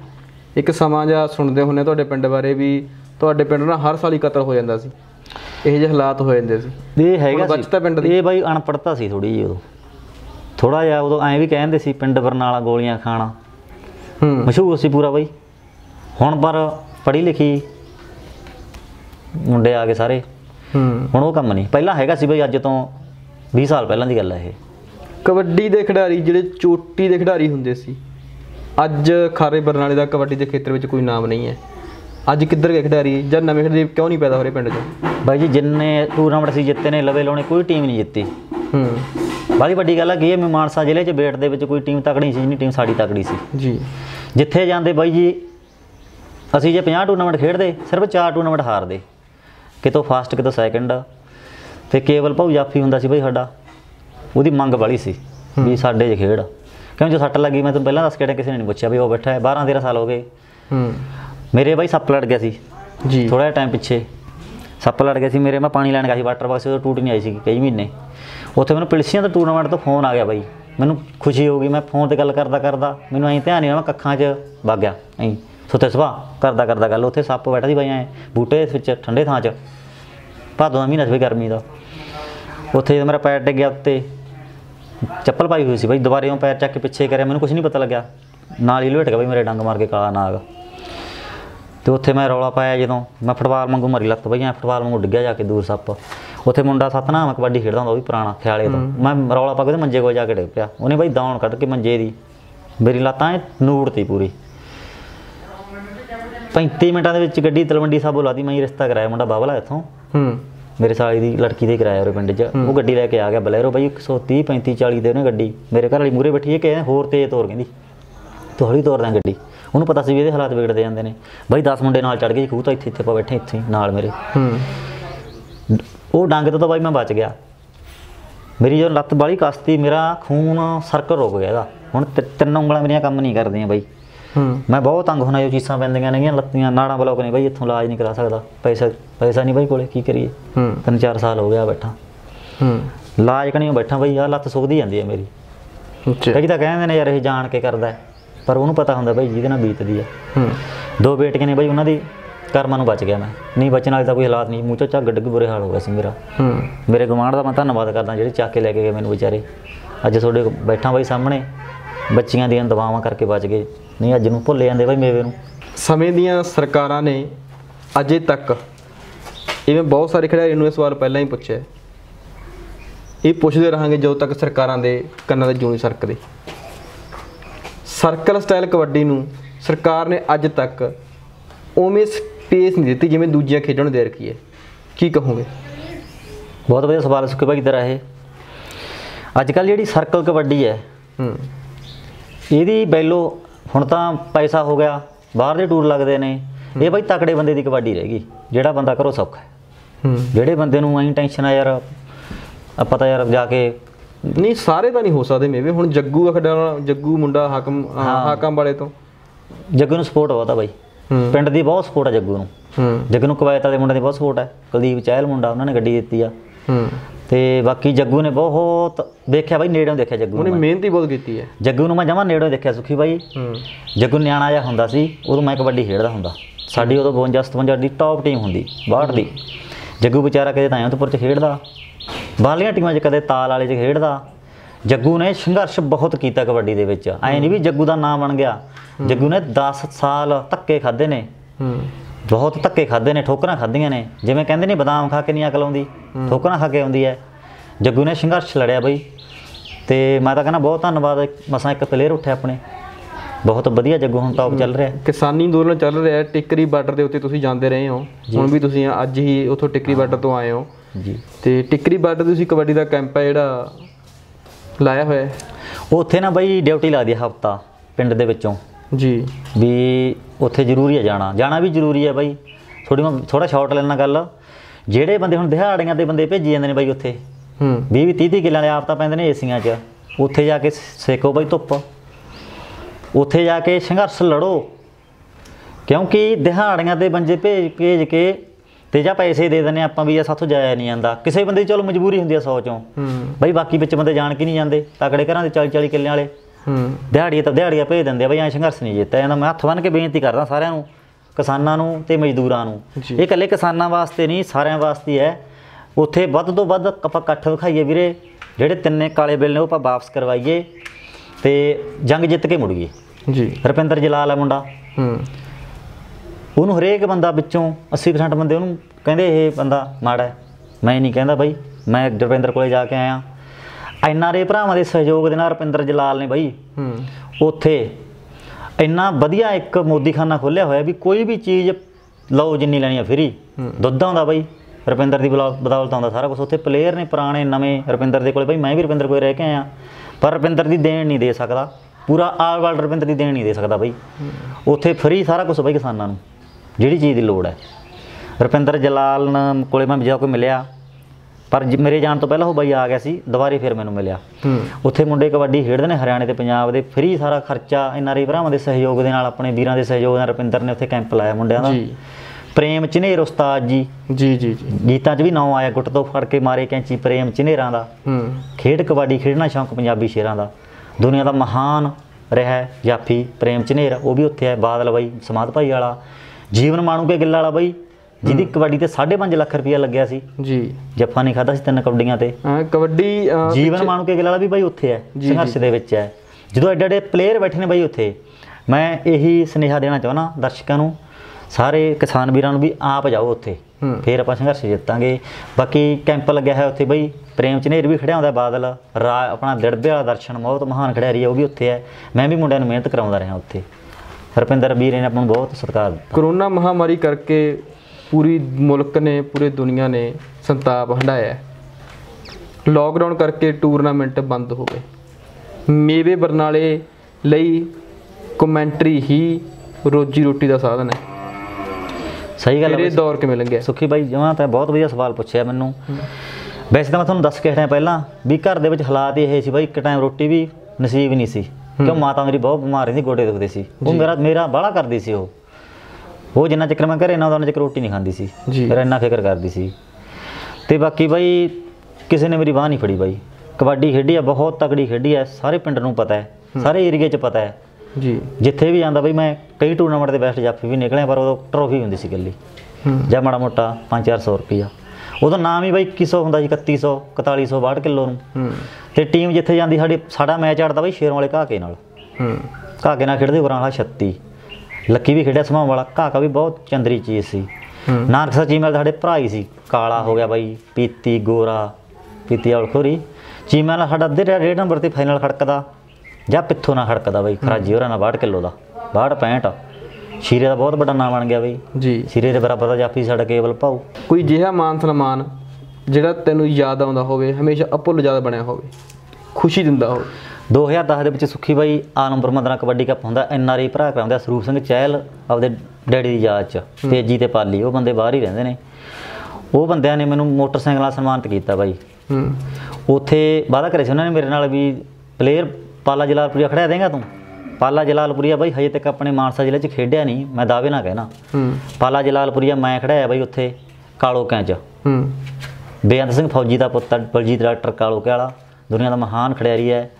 ਇੱਕ ਸਮਾਂ ਜਿਹਾ ਸੁਣਦੇ ਹੁੰਨੇ ਤੁਹਾਡੇ ਪਿੰਡ ਬਾਰੇ ਵੀ ਤੁਹਾਡੇ ਪਿੰਡ ਨਾਲ ਹਰ ਸਾਲ ਹੀ ਕਤਲ ਹੋ ਜਾਂਦਾ ਸੀ। ਇਹੋ ਜਿਹੇ ਹਾਲਾਤ ਹੋ ਜਾਂਦੇ ਸੀ। ਇਹ ਹੈਗਾ ਹੁਣ ਬਚਤਾ ਪਿੰਡ ਦੀ? ਇਹ ਬਾਈ ਅਣਪੜਤਾ ਸੀ ਥੋੜੀ ਜਿਹੀ ਉਦੋਂ। ਥੋੜਾ ਜਿਹਾ ਉਦੋਂ ਐਂ ਵੀ ਕਹਿੰਦੇ ਸੀ ਪਿੰਡ ਬਰਨਾਲਾ ਗੋਲੀਆਂ ਖਾਣਾ। ਹੂੰ। ਮਸ਼ਹੂਰ ਸੀ ਪੂਰਾ ਬਾਈ। ਹੁਣ ਪਰ ਪੜ੍ਹੀ ਲਿਖੀ ਮੁੰਡੇ ਆ ਗਏ ਸਾਰੇ। ਹੂੰ। ਹੁਣ ਉਹ ਕੰਮ ਨਹੀਂ। ਪਹਿਲਾਂ ਹੈਗਾ ਸੀ ਬਾਈ ਅੱਜ ਤੋਂ 20 ਸਾਲ ਪਹਿਲਾਂ ਦੀ ਗੱਲ ਹੈ ਇਹ। ਕਬੱਡੀ ਦੇ ਖਿਡਾਰੀ ਜਿਹੜੇ ਚੋਟੀ ਦੇ ਖਿਡਾਰੀ ਹੁੰਦੇ ਸੀ ਅੱਜ ਖਾਰੇ ਬਰਨਾਲੇ ਦਾ ਕਬੱਡੀ ਦੇ ਖੇਤਰ ਵਿੱਚ ਕੋਈ ਨਾਮ ਨਹੀਂ ਹੈ। ਅੱਜ ਕਿੱਧਰ ਗਏ ਖਿਡਾਰੀ? ਜਾਂ ਨਵੇਂ ਖਿਡਾਰੀ ਕਿਉਂ ਨਹੀਂ ਪੈਦਾ ਹੋ ਰਹੇ ਪਿੰਡ 'ਚ? ਬਾਈ ਜੀ ਜਿੰਨੇ ਟੂਰਨਾਮੈਂਟ ਸੀ ਜਿੱਤੇ ਨੇ ਲਵੇ ਲਾਉਣੇ ਕੋਈ ਟੀਮ ਨਹੀਂ ਜਿੱਤੀ। ਹੂੰ। ਬਾਲੀ ਵੱਡੀ ਗੱਲ ਹੈ ਕਿ ਇਹ ਮਾਨਸਾ ਜ਼ਿਲ੍ਹੇ 'ਚ ਬੇਟ ਦੇ ਵਿੱਚ ਕੋਈ ਟੀਮ ਤਕੜੀ ਸੀ ਜਿੰਨੀ ਟੀਮ ਸਾਡੀ ਤਕੜੀ ਸੀ। ਜੀ। ਜਿੱਥੇ ਜਾਂਦੇ ਬਾਈ ਜੀ ਅਸੀਂ ਜੇ 50 ਟੂਰਨਾਮੈਂਟ ਖੇਡਦੇ ਸਿਰਫ 4 ਟੂਰਨਾਮੈਂਟ ਹਾਰਦੇ। ਕਿਤੋਂ ਫਾਸਟ ਕਿਤੋਂ ਸੈਕਿੰਡ ਤੇ ਕੇਵਲ ਭਾਊ ਜਾਫੀ ਹੁੰਦਾ ਸੀ ਬਾਈ ਸਾਡਾ ਉਹਦੀ ਮੰਗ ਵਾਲੀ ਸੀ ਵੀ ਸਾਡੇ ਜੇ ਖੇਡ। ਕਿਉਂ ਜੋ ਸੱਟ ਲੱਗੀ ਮੈਂ ਤੁਹਾਨੂੰ ਪਹਿਲਾਂ ਦੱਸ ਕੇ ਕਿਸੇ ਨੇ ਨਹੀਂ ਪੁੱਛਿਆ ਵੀ ਉਹ ਬੈਠਾ ਹੈ 12 13 ਸਾਲ ਹੋ ਗਏ। ਹੂੰ। ਮੇਰੇ ਬਾਈ ਸੱਪ ਲੜ ਗਿਆ ਸੀ। ਜੀ। ਥੋੜਾ ਜਿਹਾ ਟਾਈਮ ਪਿੱਛੇ। ਸੱਪ ਲੜ ਗਿਆ ਸੀ ਮੇਰੇ ਮੈਂ ਪਾਣੀ ਲੈਣ ਗਿਆ ਸੀ ਵਾਟਰ ਬਾਕਸ ਉਹ ਟੂਟ ਨਹੀਂ ਆਈ ਸੀ ਕਈ ਮਹੀਨੇ। ਉੱਥੇ ਮੈਨੂੰ ਪਿਲਸੀਆਂ ਦਾ ਟੂਰਨਾਮੈਂਟ ਤੋਂ ਫੋਨ ਆ ਗਿਆ ਬਾਈ। ਮੈਨੂੰ ਖੁਸ਼ੀ ਹੋ ਗਈ ਮੈਂ ਫੋਨ ਤੇ ਗੱਲ ਕਰਦਾ ਕਰਦਾ ਮੈਨੂੰ ਐਂ ਧਿਆਨ ਨਹੀਂ ਆਇਆ ਮੈਂ ਕੱਖਾਂ 'ਚ ਵਗ ਗਿਆ। ਐਂ ਸੁੱਤੇ ਸੁਭਾ ਕਰਦਾ ਕਰਦਾ ਗੱਲ ਉੱਥੇ ਸੱਪ ਬੈਠਾ ਸੀ ਬਾਈ ਐ ਬੂਟੇ ਵਿੱਚ ਠੰਡੇ ਥਾਂ 'ਚ। ਭਾਦੋਂ ਦਾ ਮਹੀਨਾ ਸੀ ਗਰਮੀ ਦਾ। ਉੱਥੇ ਜਦੋਂ ਮੇਰਾ ਪੈਰ ਡਿੱਗ ਗਿਆ ਉੱਤੇ ਚੱਪਲ ਪਾਈ ਹੋਈ ਸੀ ਬਈ ਦੁਬਾਰੇ ਉਹ ਪੈਰ ਚੱਕ ਕੇ ਪਿੱਛੇ ਕਰਿਆ ਮੈਨੂੰ ਕੁਝ ਨਹੀਂ ਪਤਾ ਲੱਗਿਆ। ਨਾਲ ਹੀ ਲੁੱਟ ਗਿਆ ਬਈ ਮੇਰੇ ਡੰਗ ਮਾਰ ਕੇ ਕਾਲਾ ਨਾਗ। ਤੇ ਉੱਥੇ ਮੈਂ ਰੌਲਾ ਪਾਇਆ ਜਦੋਂ ਮੈਂ ਫੁੱਟਬਾਲ ਵਾਂਗੂ ਮਰੀ ਲੱਤ ਬਈ ਐ ਫੁੱਟਬਾਲ ਵਾਂਗੂ ਡਿੱਗਿਆ ਜਾ ਕੇ ਦੂਰ ਸੱਪ। ਉੱਥੇ ਮੁੰਡਾ ਸਤਨਾਮ ਕਬੱਡੀ ਖੇਡਦਾ ਹੁੰਦਾ ਉਹ ਵੀ ਪੁਰਾਣਾ ਖਿਆਲੇ ਤੋਂ। ਮੈਂ ਰੌਲਾ ਪਾ ਕੇ ਉਹਦੇ ਮੰਜੇ ਕੋਲ ਜਾ ਕੇ ਡਿੱਗ ਪਿਆ। ਉਹਨੇ ਬਈ ਦੌਣ ਕੱਢ ਕੇ ਮੰਜੇ ਦੀ ਮੇਰੀ ਲੱਤਾਂ ਐ ਨੂੜਤੀ ਪੂਰੀ। 35 ਮਿੰਟਾਂ ਦੇ ਵਿੱਚ ਗੱਡੀ ਤਲਵੰਡੀ ਸਾਬੋ ਲਾਦੀ ਮੈਂ ਹੀ ਰਿਸ਼ਤਾ ਕਰਾਇਆ ਮੁੰਡਾ ਬਾਬਲਾ ਇੱਥੋਂ। ਹੂੰ। ਮੇਰੇ ਸਾਲੀ ਦੀ ਲੜਕੀ ਦੇ ਕਿਰਾਇਆ ਉਹ ਪਿੰਡ 'ਚ। ਉਹ ਗੱਡੀ ਲੈ ਕੇ ਆ ਗਿਆ ਬਲੈਰੋ ਬਾਈ 130 35 40 ਦੇ ਉਹਨੇ ਗੱਡੀ। ਮੇਰੇ ਘਰ ਵਾਲੀ ਮੂਰੇ ਬੈਠੀ ਹੈ ਕਿ ਹੋਰ ਤੇਜ਼ ਤੋਰ ਕਹਿੰਦੀ। ਤੂੰ ਹੌਲੀ ਤੋਰਦਾ ਗੱਡੀ। ਉਹਨੂੰ ਪਤਾ ਸੀ ਵੀ ਇਹਦੇ ਹਾਲਾਤ ਵਿਗੜਦੇ ਜਾਂਦੇ ਨੇ। ਬਾਈ 10 ਮੁੰਡੇ ਨਾਲ ਚੜ ਗਏ ਖੂਹ ਤਾਂ ਇੱਥੇ ਇੱਥੇ ਪਾ ਬੈਠੇ ਇੱਥੇ ਨਾਲ ਮੇਰੇ। ਹੂੰ। ਉਹ ਡੰਗ ਤੋਂ ਤਾਂ ਬਾਈ ਮੈਂ ਬਚ ਗਿਆ। ਮੇਰੀ ਜਦੋਂ ਲੱਤ ਬਾਲੀ ਕਸਤੀ ਮੇਰਾ ਖੂਨ ਸਰਕਲ ਰੁਕ ਗਿਆ ਇਹਦਾ। ਹੁਣ ਤਿੰਨ ਉਂਗਲਾਂ ਮੇਰੀਆਂ ਕੰਮ ਨਹੀਂ ਕਰਦੀਆਂ ਬਾਈ। ਮੈਂ ਬਹੁਤ ਤੰਗ ਹੋਣਾ ਜੋ ਚੀਸਾਂ ਪੈਂਦੀਆਂ ਨੇਗੀਆਂ ਲੱਤੀਆਂ ਨਾੜਾਂ ਬਲੌਕ ਨੇ ਬਾਈ ਇੱਥੋਂ ਇਲਾਜ ਨਹੀਂ ਕਰਾ ਸਕਦਾ। ਪੈਸਾ ਪੈਸਾ ਨਹੀਂ ਬਾਈ ਕੋਲੇ ਕੀ ਕਰੀਏ? ਤਿੰਨ ਚਾਰ ਸਾਲ ਹੋ ਗਿਆ ਬੈਠਾ। ਹੂੰ। ਇਲਾਜ ਕਣੀ ਬੈਠਾ ਬਈ ਆ ਲੱਤ ਸੁੱਕਦੀ ਜਾਂਦੀ ਹੈ ਮੇਰੀ। ਕਈ ਤਾਂ ਕਹਿੰਦੇ ਨੇ ਯਾਰ ਇਹ ਜਾਣ ਕੇ ਕਰਦਾ। ਪਰ ਉਹਨੂੰ ਪਤਾ ਹੁੰਦਾ ਬਈ ਜਿਹਦੇ ਨਾਲ ਬੀਤਦੀ ਹੈ ਹੂੰ। ਦੋ ਬੇਟੀਆਂ ਨੇ ਬਈ ਉਹਨਾਂ ਦੀ ਕਰਮਾਂ ਨੂੰ ਬਚ ਗਿਆ ਮੈਂ। ਨਹੀਂ ਬਚਣ ਵਾਲੀ ਤਾਂ ਕੋਈ ਹਾਲਾਤ ਨਹੀਂ। ਮੂੰਹ ਚੋਂ ਝੱਗ ਡਿੱਗ ਬੁਰੇ ਹਾਲ ਹੋ ਗਿਆ ਸੀ ਮੇਰਾ। ਹੂੰ। ਮੇਰੇ ਗੁਆਂਢ ਦਾ ਮੈਂ ਧੰਨਵਾਦ ਕਰਦਾ ਜਿਹੜੇ ਚੱਕ ਕੇ ਲੈ ਕੇ ਗਏ ਮੈਨੂੰ ਵਿਚਾਰੇ। ਅੱਜ ਤੁਹਾਡੇ ਬੈਠਾ ਬਈ ਸਾਹਮਣੇ। ਬੱਚੀਆਂ ਦੀਆਂ ਦਵਾਵਾਂ ਕਰਕੇ ਬਚ ਗਏ। ਨਹੀਂ ਅੱਜ ਨੂੰ ਭੁੱਲ ਜਾਂਦੇ ਬਈ ਮੇਵੇ ਨੂੰ। ਸਮੇਂ ਦੀਆਂ ਸਰਕਾਰਾਂ ਨੇ ਅਜੇ ਤੱਕ ਇਵੇਂ ਬਹੁਤ ਸਾਰੇ ਖਿਡਾਰੀਆਂ ਨੂੰ ਇਹ ਸਵਾਲ ਪਹਿਲਾਂ ਹੀ ਪੁੱਛਿਆ। ਇਹ ਪੁੱਛਦੇ ਰਹਾਂਗੇ ਜਦੋਂ ਤੱਕ ਸਰਕਾਰਾਂ ਦੇ ਕੰਨਾਂ ਦੇ ਜੂੰ ਨਹੀਂ ਸਰਕਦੇ। ਸਰਕਲ ਸਟਾਈਲ ਕਬੱਡੀ ਨੂੰ ਸਰਕਾਰ ਨੇ ਅੱਜ ਤੱਕ ਉਵੇਂ ਸਪੇਸ ਨਹੀਂ ਦਿੱਤੀ ਜਿਵੇਂ ਦੂਜੀਆਂ ਖੇਡਾਂ ਨੂੰ ਦੇ ਰੱਖੀ ਹੈ। ਕੀ ਕਹੋਗੇ? ਬਹੁਤ ਵਧੀਆ ਸਵਾਲ ਸੁੱਕੇ ਭਾਈ ਤੇਰਾ ਇਹ? ਅੱਜ ਕੱਲ ਜਿਹੜੀ ਸਰਕਲ ਕਬੱਡੀ ਹੈ ਹੂੰ। ਇਹਦੀ ਵੈਲੂ ਹੁਣ ਤਾਂ ਪੈਸਾ ਹੋ ਗਿਆ ਬਾਹਰ ਦੇ ਟੂਰ ਲੱਗਦੇ ਨੇ ਇਹ ਬਾਈ ਤਕੜੇ ਬੰਦੇ ਦੀ ਕਬੱਡੀ ਰਹਿ ਗਈ ਜਿਹੜਾ ਬੰਦਾ ਕਰੋ ਸੌਖਾ ਹੈ। ਜਿਹੜੇ ਬੰਦੇ ਨੂੰ ਐਂ ਟੈਨਸ਼ਨ ਆ ਯਾਰ ਆ ਪਤਾ ਯਾਰ ਜਾ ਕੇ ਨਹੀਂ ਸਾਰੇ ਤਾਂ ਨਹੀਂ ਹੋ ਸਕਦੇ ਮੇਵੇ ਹੁਣ ਜੱਗੂ ਖਿਡਾਉਣਾ ਜੱਗੂ ਮੁੰਡਾ ਹਾਕਮ ਹਾਕਮ ਵਾਲੇ ਤੋਂ। ਜੱਗੂ ਨੂੰ ਸਪੋਰਟ ਬਹੁਤ ਬਾਈ। ਪਿੰਡ ਦੀ ਬਹੁਤ ਸਪੋਰਟ ਆ ਜੱਗੂ ਨੂੰ। ਜੱਗੂ ਨੂੰ ਕਵਾਇਤਾ ਦੇ ਮੁੰਡੇ ਦੀ ਬਹੁਤ ਸਪੋਰਟ ਹੈ ਕੁਲਦੀਪ ਚਹਿਲ ਮੁੰਡਾ ਉਹਨਾਂ ਨੇ ਗੱਡੀ ਦਿੱਤੀ ਆ। ਤੇ ਬਾਕੀ ਜੱਗੂ ਨੇ ਬਹੁਤ ਦੇਖਿਆ ਬਾਈ ਨੇੜੋਂ ਦੇਖਿਆ ਜੱਗੂ ਉਹਨੇ ਨੂੰ ਮੈਂ। ਮਿਹਨਤ ਹੀ ਬਹੁਤ ਕੀਤੀ ਹੈ। ਜੱਗੂ ਨੂੰ ਮੈਂ ਜਮਾਂ ਨੇੜੋਂ ਦੇਖਿਆ ਸੁਖੀ ਬਾਈ। ਹੂੰ। ਜੱਗੂ ਨਿਆਣਾ ਜਿਹਾ ਹੁੰਦਾ ਸੀ ਉਦੋਂ ਮੈਂ ਕਬੱਡੀ ਖੇਡਦਾ ਹੁੰਦਾ। ਸਾਡੀ ਉਦੋਂ 52 57 ਦੀ ਟੌਪ ਟੀਮ ਹੁੰਦੀ 62 ਦੀ ਜੱਗੂ ਵਿਚਾਰਾ ਕਦੇ ਤਾਇਆਂਤਪੁਰ ਚ ਖੇਡਦਾ ਬਾਹਰਲੀਆਂ ਟੀਮਾਂ 'ਚ ਕਦੇ ਤਾਲ ਵਾਲੇ 'ਚ ਖੇਡਦਾ। ਜੱਗੂ ਨੇ ਸੰਘਰਸ਼ ਬਹੁਤ ਕੀਤਾ ਕਬੱਡੀ ਦੇ ਵਿੱਚ। ਐ ਨਹੀਂ ਵੀ ਜੱਗੂ ਦਾ ਨਾਮ ਬਣ ਗਿਆ। ਜੱਗੂ ਨੇ 10 ਸਾਲ ਧੱਕੇ ਖਾਦੇ ਨੇ। ਹੂੰ। ਬਹੁਤ ਧੱਕੇ ਖਾਦੇ ਨੇ ਠੋਕਰਾਂ ਖਾਧੀਆਂ ਨੇ। ਜਿਵੇਂ ਕਹਿੰਦੇ ਨੇ ਬਦਾਮ ਖਾ ਕੇ ਨਹੀਂ ਅਕਲ ਆਉਂਦੀ ਠੋਕਰਾਂ ਖਾ ਕੇ ਆਉਂਦੀ ਹੈ। ਜੱਗੂ ਨੇ ਸੰਘਰਸ਼ ਲੜਿਆ ਬਈ। ਤੇ ਮੈਂ ਤਾਂ ਕਹਿੰਦਾ ਬਹੁਤ ਧੰਨਵਾਦ ਮਸਾਂ ਇੱਕ ਪਲੇਅਰ ਉੱਠਿਆ ਆਪਣੇ। ਬਹੁਤ ਵਧੀਆ ਜੱਗੂ ਹੁਣ ਟੌਪ ਚੱਲ ਰਿਹਾ। ਕਿਸਾਨੀ ਅੰਦੋਲਨ ਚੱਲ ਰਿਹਾ ਟਿੱਕਰੀ ਬਾਰਡਰ ਦੇ ਉੱਤੇ ਤੁਸੀਂ ਜਾਂਦੇ ਰਹੇ ਹੋ। ਹੁਣ ਵੀ ਤੁਸੀਂ ਅੱਜ ਹੀ ਉੱਥੋਂ ਟਿੱਕਰੀ ਬਾਰਡਰ ਤੋਂ ਆਏ ਹੋ। ਜੀ। ਤੇ ਟਿੱਕਰੀ ਬਾਰਡਰ ਤੁਸੀਂ ਕਬੱਡੀ ਦਾ ਕੈਂਪ ਹੈ ਜਿਹੜਾ ਲਾਇਆ ਹੋਇਆ ਹੈ? ਉੱਥੇ ਨਾ ਬਈ ਡਿਊਟੀ ਲੱਗਦੀ ਹੈ ਹਫਤਾ ਪਿੰਡ ਦੇ ਵਿੱਚੋਂ। ਜੀ। ਵੀ ਉੱਥੇ ਜ਼ਰੂਰੀ ਹੈ ਜਾਣਾ। ਜਾਣਾ ਵੀ ਜ਼ਰੂਰੀ ਹੈ ਬਾਈ। ਥੋੜੀ ਮੈਂ ਥੋੜਾ ਸ਼ਾਰਟ ਲੈਣਾ ਗੱਲ। ਜਿਹੜੇ ਬੰਦੇ ਹੁਣ ਦਿਹਾੜੀਆਂ ਦੇ ਬੰਦੇ ਭੇਜੀ ਜਾਂਦੇ ਨੇ ਬਾਈ ਉੱਥੇ। ਹੂੰ। 20 30 30 ਕਿੱਲਿਆਂ ਵਾਲੇ ਆਪ ਤਾਂ ਪੈਂਦੇ ਨੇ ਏਸੀਆਂ 'ਚ। ਉੱਥੇ ਜਾ ਕੇ ਸੇਕੋ ਬਾਈ ਧੁੱਪ। ਉੱਥੇ ਜਾ ਕੇ ਸੰਘਰਸ਼ ਲੜੋ। ਕਿਉਂਕਿ ਦਿਹਾੜੀਆਂ ਦੇ ਬੰਦੇ ਭੇਜ ਭੇਜ ਕੇ ਤੇ ਜਾਂ ਪੈਸੇ ਦੇ ਦਿੰਦੇ ਆਪਾਂ ਵੀ ਇਹ ਸਾਥੋਂ ਜਾਇਆ ਨਹੀਂ ਜਾਂਦਾ। ਕਿਸੇ ਬੰਦੇ ਦੀ ਚਲੋ ਮਜਬੂਰੀ ਹੁੰਦੀ ਆ 100 ਚੋਂ। ਹੂੰ। ਬਾਈ ਬਾਕੀ ਵਿੱਚ ਬੰਦੇ ਜਾਣ ਕੇ ਨਹੀਂ ਜਾਂਦੇ। ਤਕੜੇ ਘਰਾਂ ਦੇ 40 40 ਕਿੱਲਿਆਂ ਵਾਲੇ। ਹੂੰ ਦਿਹਾੜੀਏ ਤਾਂ ਦਿਹਾੜੀਆ ਭੇਜ ਦਿੰਦੇ ਆ ਬਈ ਐ ਸੰਘਰਸ਼ ਨਹੀਂ ਜਿੱਤਿਆ ਜਾਂਦਾ। ਮੈਂ ਹੱਥ ਬੰਨ੍ਹ ਕੇ ਬੇਨਤੀ ਕਰਦਾ ਸਾਰਿਆਂ ਨੂੰ ਕਿਸਾਨਾਂ ਨੂੰ ਤੇ ਮਜ਼ਦੂਰਾਂ ਨੂੰ। ਇਹ ਇਕੱਲੇ ਕਿਸਾਨਾਂ ਵਾਸਤੇ ਨਹੀਂ ਸਾਰਿਆਂ ਵਾਸਤੇ ਹੀ। ਹੈ ਉੱਥੇ ਵੱਧ ਤੋਂ ਵੱਧ ਆਪਾਂ ਇਕੱਠ ਵਿਖਾਈਏ ਵੀਰੇ। ਜਿਹੜੇ ਤਿੰਨੇ ਕਾਲੇ ਬਿੱਲ ਨੇ ਉਹ ਆਪਾਂ ਵਾਪਸ ਕਰਵਾਈਏ ਤੇ ਜੰਗ ਜਿੱਤ ਕੇ ਮੁੜ ਗਏ। ਜੀ। ਰੁਪਿੰਦਰ ਜਲਾਲ ਹੈ ਮੁੰਡਾ। ਹੂੰ। ਉਹਨੂੰ ਹਰੇਕ ਬੰਦਾ ਵਿੱਚੋਂ 80% ਬੰਦੇ ਉਹਨੂੰ ਕਹਿੰਦੇ ਇਹ ਬੰਦਾ ਮਾੜਾ ਹੈ। ਮੈਂ ਨਹੀਂ ਕਹਿੰਦਾ ਬਾਈ ਮੈਂ ਰੁਪਿੰਦਰ ਕੋਲੇ ਜਾ ਕੇ ਆਇਆ। ਐਨਆਰਏ ਭਰਾਵਾਂ ਦੇ ਸਹਿਯੋਗ ਦੇ ਨਾਲ ਰੁਪਿੰਦਰ ਜਲਾਲ ਨੇ ਬਾਈ ਹੂੰ। ਉੱਥੇ ਇੰਨਾ ਵਧੀਆ ਇੱਕ ਮੋਦੀਖਾਨਾ ਖੋਲਿਆ ਹੋਇਆ ਵੀ ਕੋਈ ਵੀ ਚੀਜ਼ ਲਓ ਜਿੰਨੀ ਲੈਣੀ ਆ ਫਰੀ। ਦੁੱਧ ਆਉਂਦਾ ਬਾਈ ਰੁਪਿੰਦਰ ਦੀ ਬਲਾ- ਬਦੌਲਤ ਆਉਂਦਾ ਸਾਰਾ ਕੁਝ ਉੱਥੇ ਪਲੇਅਰ ਨੇ ਪੁਰਾਣੇ ਨਵੇਂ ਰੁਪਿੰਦਰ ਦੇ ਕੋਲੇ। ਬਾਈ ਮੈਂ ਵੀ ਰੁਪਿੰਦਰ ਕੋਲੇ ਰਹਿ ਕੇ ਆਇਆ। ਪਰ ਰੁਪਿੰਦਰ ਦੀ ਦੇਣ ਨਹੀਂ ਦੇ ਸਕਦਾ। ਪੂਰਾ ਆਲ ਵਰਲਡ ਰੁਪਿੰਦਰ ਦੀ ਦੇਣ ਨਹੀਂ ਦੇ ਸਕਦਾ ਬਾਈ। ਉੱਥੇ ਫਰੀ ਸਾਰਾ ਕੁਝ ਬਾਈ ਕਿਸਾਨਾਂ ਨੂੰ। ਜਿਹੜੀ ਚੀਜ਼ ਦੀ ਲੋੜ ਹੈ। ਰੁਪਿੰਦਰ ਜਲਾਲ ਨ- ਕੋਲੇ ਮੈਂ ਜਾ ਕੇ ਮਿਲਿਆ। ਪਰ ਮੇਰੇ ਜਾਣ ਤੋਂ ਪਹਿਲਾਂ ਉਹ ਬਾਈ ਆ ਗਿਆ ਸੀ ਦੁਬਾਰੇ ਫਿਰ ਮੈਨੂੰ ਮਿਲਿਆ। ਉੱਥੇ ਮੁੰਡੇ ਕਬੱਡੀ ਖੇਡਦੇ ਨੇ ਹਰਿਆਣੇ ਤੇ ਪੰਜਾਬ ਦੇ ਫ੍ਰੀ ਸਾਰਾ ਖਰਚਾ ਐਨਆਰਆਈ ਭਰਾਵਾਂ ਦੇ ਸਹਿਯੋਗ ਦੇ ਨਾਲ ਆਪਣੇ ਵੀਰਾਂ ਦੇ ਸਹਿਯੋਗ ਨਾਲ ਰੁਪਿੰਦਰ ਨੇ ਉੱਥੇ ਕੈਂਪ ਲਾਇਆ ਮੁੰਡਿਆਂ ਦਾ। ਜੀ। ਪ੍ਰੇਮ ਚਨੇਰ ਉਸਤਾਦ ਜੀ। ਜੀ ਜੀ ਜੀ। ਗੀਤਾਂ 'ਚ ਵੀ ਨਾਂ ਆਇਆ ਗੁੱਟ ਤੋਂ ਫੜ ਕੇ ਮਾਰੇ ਕੈਂਚੀ ਪ੍ਰੇਮ ਚਨੇਰਾਂ ਦਾ। ਖੇਡ ਕਬੱਡੀ ਖੇਡਣਾ ਸ਼ੌਂਕ ਪੰਜਾਬੀ ਸ਼ੇਰਾਂ ਦਾ। ਦੁਨੀਆ ਦਾ ਮਹਾਨ ਰਿਹਾ ਜਾਫੀ ਪ੍ਰੇਮ ਝਨੇਰ ਉਹ ਵੀ ਉੱਥੇ ਹੈ ਬਾਦਲ ਬਾਈ ਸਮਾਧ ਭਾਈ ਵਾਲਾ ਜੀਵਨ ਮਾਣੂਕੇ ਗਿੱਲ ਵਾਲਾ ਬਾਈ ਜਿਹਦੀ ਕਬੱਡੀ ਤੇ 5.5 ਲੱਖ ਰੁਪਇਆ ਲੱਗਿਆ ਸੀ। ਜੀ। ਜੱਫਾ ਨਹੀਂ ਖਾਦਾ ਸੀ ਤਿੰਨ ਕਬੱਡੀਆਂ ਤੇ। ਅਹ ਕਬੱਡੀ ਜੀਵਨ ਮਾਣੂਕੇ ਗਿੱਲ ਵਾਲਾ ਵੀ ਬਾਈ ਉੱਥੇ ਹੈ ਸੰਘਰਸ਼ ਦੇ ਵਿੱਚ ਹੈ। ਜਦੋਂ ਐਡੇ ਐਡੇ ਪਲੇਅਰ ਬੈਠੇ ਨੇ ਬਾਈ ਉੱਥੇ ਮੈਂ ਇਹੀ ਸੁਨੇਹਾ ਦੇਣਾ ਚਾਹੁੰਦਾ ਦਰਸ਼ਕਾਂ ਨੂੰ ਸਾਰੇ ਕਿਸਾਨ ਵੀਰਾਂ ਨੂੰ ਵੀ ਆਪ ਜਾਓ ਉੱਥੇ। ਹੂੰ। ਫੇਰ ਆਪਾਂ ਸੰਘਰਸ਼ ਜਿੱਤਾਂਗੇ। ਬਾਕੀ ਕੈਂਪ ਲੱਗਿਆ ਹੈ ਉੱਥੇ ਬਈ ਪ੍ਰੇਮ ਚਨੇਰ ਵੀ ਖੜਿਆ ਹੁੰਦਾ ਬਾਦਲ ਰਾ ਆਪਣਾ ਦਿੜਬੇ ਵਾਲਾ ਦਰਸ਼ਨ ਬਹੁਤ ਮਹਾਨ ਖਿਡਾਰੀ ਹੈ ਉਹ ਵੀ ਉੱਥੇ ਹੈ। ਮੈਂ ਵੀ ਮੁੰਡਿਆਂ ਨੂੰ ਮਿਹਨਤ ਕਰਾਉਂਦਾ ਰਿਹਾ ਉੱਥੇ। ਹਰਪਿੰਦਰ ਵੀਰ ਨੇ ਆਪਾਂ ਨੂੰ ਬਹੁਤ ਸਤਿਕਾਰ ਦਿੱਤਾ। ਕਰੋਨਾ ਮਹਾਮਾਰੀ ਕਰਕੇ ਪੂਰੀ ਮੁਲਕ ਨੇ ਪੂਰੀ ਦੁਨੀਆ ਨੇ ਸੰਤਾਪ ਹੰਢਾਇਆ। ਹੈ। ਲੋਕਡਾਊਨ ਕਰਕੇ ਟੂਰਨਾਮੈਂਟ ਬੰਦ ਹੋ ਗਏ। ਮੇਵੇ ਬਰਨਾਲੇ ਲਈ ਕਮੈਂਟਰੀ ਹੀ ਰੋਜੀ ਰੋਟੀ ਦਾ ਸਾਧਨ ਹੈ। ਸਹੀ ਗੱਲ ਹੈ ਬਈ। ਦੌਰ ਕਿਵੇਂ ਲੰਘਿਆ? ਸੁਖੀ ਬਾਈ ਜਮਾਂ ਤਾਂ ਬਹੁਤ ਵਧੀਆ ਸਵਾਲ ਪੁੱਛਿਆ ਮੈਨੂੰ। ਵੈਸੇ ਤਾਂ ਮੈਂ ਤੁਹਾਨੂੰ ਦੱਸ ਕੇ ਹਟਿਆ ਪਹਿਲਾਂ ਵੀ ਘਰ ਦੇ ਵਿੱਚ ਹਾਲਾਤ ਇਹ ਸੀ ਬਾਈ ਇੱਕ ਟਾਈਮ ਰੋਟੀ ਵੀ ਨਸੀਬ ਨਹੀਂ ਸੀ। ਕਿਉਂ ਮਾਤਾ ਮੇਰੀ ਬਹੁਤ ਬਿਮਾਰ ਰਹਿੰਦੀ ਗੋਡੇ ਦੁਖਦੇ ਸੀ। ਉਹ ਮੇਰਾ ਮੇਰਾ ਬਾਹਲਾ ਕਰਦੀ ਸੀ ਉਹ। ਉਹ ਜਿੰਨਾ ਚੱਕਰ ਮੈਂ ਘਰੇ ਨਾ ਉਹਨਾਂ ਚੱਕਰ ਰੋਟੀ ਨਹੀਂ ਖਾਂਦੀ ਸੀ। ਮੇਰਾ ਇੰਨਾ ਫਿਕਰ ਕਰਦੀ ਸੀ। ਤੇ ਬਾਕੀ ਬਾਈ ਕਿਸੇ ਨੇ ਮੇਰੀ ਬਾਹ ਨਹੀਂ ਫੜੀ ਬਾਈ। ਕਬੱਡੀ ਖੇਡੀ ਆ ਬਹੁਤ ਤਕੜੀ ਖੇਡੀ ਆ ਸਾਰੇ ਪਿੰਡ ਨੂੰ ਪਤਾ ਹੈ ਸਾਰੇ ਏਰੀਏ 'ਚ ਪਤਾ ਹੈ। ਜੀ। ਜਿੱਥੇ ਵੀ ਜਾਂਦਾ ਬਈ ਮੈਂ ਕਈ ਟੂਰਨਾਮੈਂਟ ਦੇ ਬੈਸਟ ਜਾਫੀ ਵੀ ਨਿਕਲਿਆ ਪਰ ਉਦੋਂ ਟਰੋਫੀ ਹੁੰਦੀ ਸੀ ਇਕੱਲੀ। ਜਾਂ ਮਾੜਾ ਮੋਟਾ 5-400 ਰੁਪਈਆ। ਉਹਦਾ ਨਾਮ ਹੀ ਬਾਈ 2100 ਹੁੰਦਾ ਸੀ 3100 4100 62 ਕਿਲੋ ਨੂੰ। ਤੇ ਟੀਮ ਜਿੱਥੇ ਜਾਂਦੀ ਸਾਡੀ ਸਾਡਾ ਮੈਚ ਆੜਦਾ ਬਾਈ ਸ਼ੇਰਾਂ ਵਾਲੇ ਘਾਕੇ ਨਾਲ। ਹੂੰ। ਘਾਕੇ ਨਾਲ ਖੇਡਦੇ ਗੁਰਾਂ ਵਾਲਾ 36 ਲੱਕੀ ਵੀ ਖੇਡਿਆ ਸਮਾਂ ਵਾਲਾ ਘਾਕਾ ਵੀ ਬਹੁਤ ਚੰਦਰੀ ਚੀਜ਼ ਸੀ। ਨਾਨਕ ਸੱਚੀ ਮੈਲ ਸਾਡੇ ਭਰਾ ਹੀ ਸੀ ਕਾਲਾ ਹੋ ਗਿਆ ਬਾਈ ਪੀਤੀ ਗੋਰਾ ਪੀਤੀ ਔਲਖੋਰੀ ਚੀਮਾ ਨਾਲ ਸਾਡਾ ਅੱਧੇ ਰੇਡ ਨੰਬਰ ਤੇ ਫਾਈਨਲ ਖੜਕਦਾ ਜਾਂ ਪਿੱਥੋਂ ਨਾ ਖੜਕਦਾ ਬਾਈ ਖਰਾਜੀ ਹੋਰਾਂ ਨਾਲ 62 ਕਿਲੋ ਦਾ 62 65 ਸ਼ੀਰੇ ਦਾ ਬਹੁਤ ਵੱਡਾ ਨਾਮ ਬਣ ਗਿਆ ਬਾਈ। ਜੀ। ਸ਼ੀਰੇ ਦੇ ਬਰਾਬਰ ਦਾ ਜਾਫੀ ਸਾਡਾ ਕੇਵਲ ਭਾਊ। ਕੋਈ ਜਿਹਾ ਮਾਨ ਸਨਮਾਨ ਜਿਹੜਾ ਤੈਨੂੰ ਯਾਦ ਆਉਂਦਾ ਹੋਵੇ ਹਮੇਸ਼ਾ ਅਪੁੱਲ ਯਾਦ ਬਣਿਆ ਹੋਵੇ ਖੁਸ਼ੀ ਦਿੰਦਾ ਹੋਵੇ। 2010 ਦੇ ਵਿੱਚ ਸੁੱਖੀ ਬਾਈ ਆ ਨੰਬਰ ਮੰਦਰਾ ਕਬੱਡੀ ਕੱਪ ਹੁੰਦਾ ਐਨ ਆਰ ਆਈ ਭਰਾ ਕਰਾਉਂਦੇ ਸਰੂਪ ਸਿੰਘ ਚਹਿਲ ਆਪਦੇ ਡੈਡੀ ਦੀ ਯਾਦ ਚ ਤੇਜੀ ਤੇ ਪਾਲੀ ਉਹ ਬੰਦੇ ਬਾਹਰ ਹੀ ਰਹਿੰਦੇ ਨੇ। ਉਹ ਬੰਦਿਆਂ ਨੇ ਮੈਨੂੰ ਮੋਟਰਸਾਈਕਲ ਨਾਲ ਸਨਮਾਨਿਤ ਕੀਤਾ ਬਾਈ। ਹੂੰ। ਉੱਥੇ ਵਾਅਦਾ ਕਰਿਆ ਸੀ ਉਹਨਾਂ ਨੇ ਮੇਰੇ ਨਾਲ ਵੀ ਪਲੇਅਰ ਪਾਲਾ ਜਲਾਲਪੁਰੀਆ ਖੜਿਆ ਦੇਗਾ ਤੂੰ? ਪਾਲਾ ਜਲਾਲਪੁਰੀਆ ਬਾਈ ਹਜੇ ਤੱਕ ਆਪਣੇ ਮਾਨਸਾ ਜ਼ਿਲ੍ਹੇ 'ਚ ਖੇਡਿਆ ਨਹੀਂ ਮੈਂ ਦਾਅਵੇ ਨਾਲ ਕਹਿਣਾ। ਹੂੰ। ਪਾਲਾ ਜਲਾਲਪੁਰੀਆ ਮੈਂ ਖੜਾਇਆ ਬਾਈ ਉੱਥੇ ਕਾਲੋ ਕੈਂਚ। ਹੂੰ। ਬੇਅੰਤ ਸਿੰਘ ਫੌਜੀ ਦਾ ਪੁੱਤ ਹੈ, ਬਲਜੀਤ ਡਾਕਟਰ ਕਾਲੋ ਵਾਲਾ ਦੁਨੀਆ ਦਾ ਮਹਾਨ ਖਿਡਾਰੀ ਹੈ।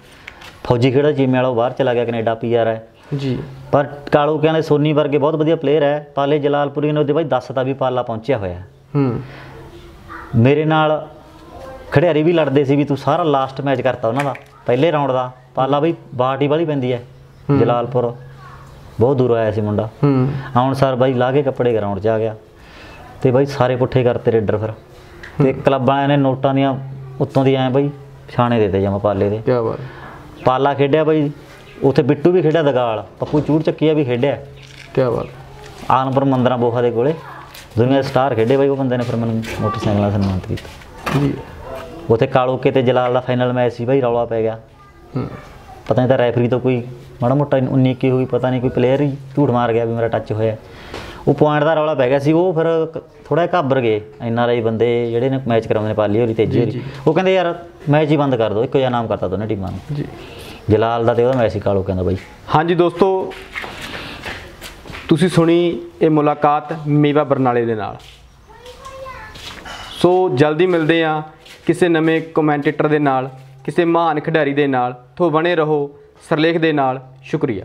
ਫੌਜੀ ਖੇਡਾ ਚੀਮੇ ਵਾਲਾ ਬਾਹਰ ਚਲਾ ਗਿਆ ਕੈਨੇਡਾ ਪੀਆਰ ਹੈ। ਜੀ। ਪਰ ਕਾਲੋ ਕਹਿੰਦੇ ਸੋਨੀ ਵਰਗੇ ਬਹੁਤ ਵਧੀਆ ਪਲੇਅਰ ਹੈ। ਪਾਲੇ ਜਲਾਲਪੁਰੀ ਨੇ ਉਹਦੇ ਬਾਈ ਦੱਸਤਾ ਵੀ ਪਾਲਾ ਪਹੁੰਚਿਆ ਹੋਇਆ ਹੈ। ਮੇਰੇ ਨਾਲ ਖਿਡਾਰੀ ਵੀ ਲੜਦੇ ਸੀ ਵੀ ਤੂੰ ਸਾਰਾ ਲਾਸਟ ਮੈਚ ਕਰਤਾ ਉਹਨਾਂ ਦਾ ਪਹਿਲੇ ਰਾਉਂਡ ਦਾ। ਪਾਲਾ ਬਈ ਬਾਟੀ ਵਾਲੀ ਪੈਂਦੀ ਹੈ ਜਲਾਲਪੁਰ। ਬਹੁਤ ਦੂਰ ਆਇਆ ਸੀ ਮੁੰਡਾ। ਹੂੰ। ਆਉਣ ਸਾਰ ਬਾਈ ਲਾ ਕੇ ਕੱਪੜੇ ਗਰਾਊਂਡ 'ਚ ਆ ਗਿਆ। ਤੇ ਬਾਈ ਸਾਰੇ ਪੁੱਠੇ ਕਰਤੇ ਰੇਡਰ ਫਿਰ। ਤੇ ਕਲੱਬ ਨੇ ਨੋਟਾਂ ਦੀਆਂ ਉੱਤੋਂ ਦੀ ਐ ਬਾਈ ਛਾਣੇ ਦੇਤੇ ਜਮਾ ਪਾਲੇ ਦੇ। ਕੀ ਬਾਤ ਪਾਲਾ ਖੇਡਿਆ ਬਾਈ। ਉੱਥੇ ਬਿੱਟੂ ਵੀ ਖੇਡਿਆ ਦਗਾਲ। ਪੱਪੂ ਚੂੜ ਚੱਕੀਆ ਵੀ ਖੇਡਿਆ। ਕੀ ਬਾਤ। ਆਨਪੁਰ ਮੰਦਰਾਂ ਬੋਹਾ ਦੇ ਕੋਲੇ। ਦੁਨੀਆ ਦੇ ਸਟਾਰ ਖੇਡੇ ਬਾਈ ਉਹ ਬੰਦੇ ਨੇ ਫਿਰ ਮੈਨੂੰ ਮੋਟਰਸਾਈਕਲ ਨਾਲ ਸਨਮਾਨਿਤ ਕੀਤਾ। ਜੀ। ਉੱਥੇ ਕਾਲੂਕੇ ਤੇ ਜਲਾਲ ਦਾ ਫਾਈਨਲ ਮੈਚ ਸੀ ਬਾਈ ਰੌਲਾ ਪੈ ਗਿਆ। ਪਤਾ ਨਹੀਂ ਤਾਂ ਰੈਫਰੀ ਤੋਂ ਕੋਈ ਮਾੜਾ ਮੋਟਾ 19 ਕੀ ਹੋਈ ਪਤਾ ਨਹੀਂ ਕੋਈ ਪਲੇਅਰ ਹੀ ਝੂਠ ਮਾਰ ਗਿਆ ਵੀ ਮੇਰਾ ਟੱਚ ਹੋਇਆ। ਉਹ ਪੁਆਇੰਟ ਦਾ ਰੌਲਾ ਪੈ ਗਿਆ ਸੀ ਉਹ ਫਿਰ ਥੋੜਾ ਜਿਹਾ ਘਾਬਰ ਗਏ। ਐਨ ਆਰ ਆਈ ਬੰਦੇ ਜਿਹੜੇ ਨੇ ਮੈਚ ਕਰਾਉਂਦੇ ਨੇ ਪਾਲੀ ਹੋਰੀ ਤੇਜੀ ਹੋਰੀ। ਉਹ ਕਹਿੰਦੇ ਯਾਰ ਮੈਚ ਹੀ ਬੰਦ ਕਰ ਦਿਓ ਇੱਕੋ ਜਿਹਾ ਨਾਮ ਕਰਤਾ ਦੋਨੇ ਟੀਮਾਂ ਨੂੰ। ਜੀ। ਜਲਾਲ ਦਾ ਤੇ ਉਹਦਾ ਮੈਚ ਸੀ ਕਾਲੂ ਕਹਿੰਦਾ ਬਾਈ। ਹਾਂਜੀ ਦੋਸਤੋ ਤੁਸੀਂ ਸੁਣੀ ਇਹ ਮੁਲਾਕਾਤ ਮੇਵਾ ਬਰਨਾਲੇ ਦੇ ਨਾਲ। ਸੋ ਜਲਦੀ ਮਿਲਦੇ ਆ ਕਿਸੇ ਨਵੇਂ ਕਮੈਂਟੇਟਰ ਦੇ ਨਾਲ ਕਿਸੇ ਮਹਾਨ ਖਿਡਾਰੀ ਦੇ ਨਾਲ। ਤੋਂ ਬਣੇ ਰਹੋ ਸਰਲੇਖ ਦੇ ਨਾਲ। ਸ਼ੁਕਰੀਆ।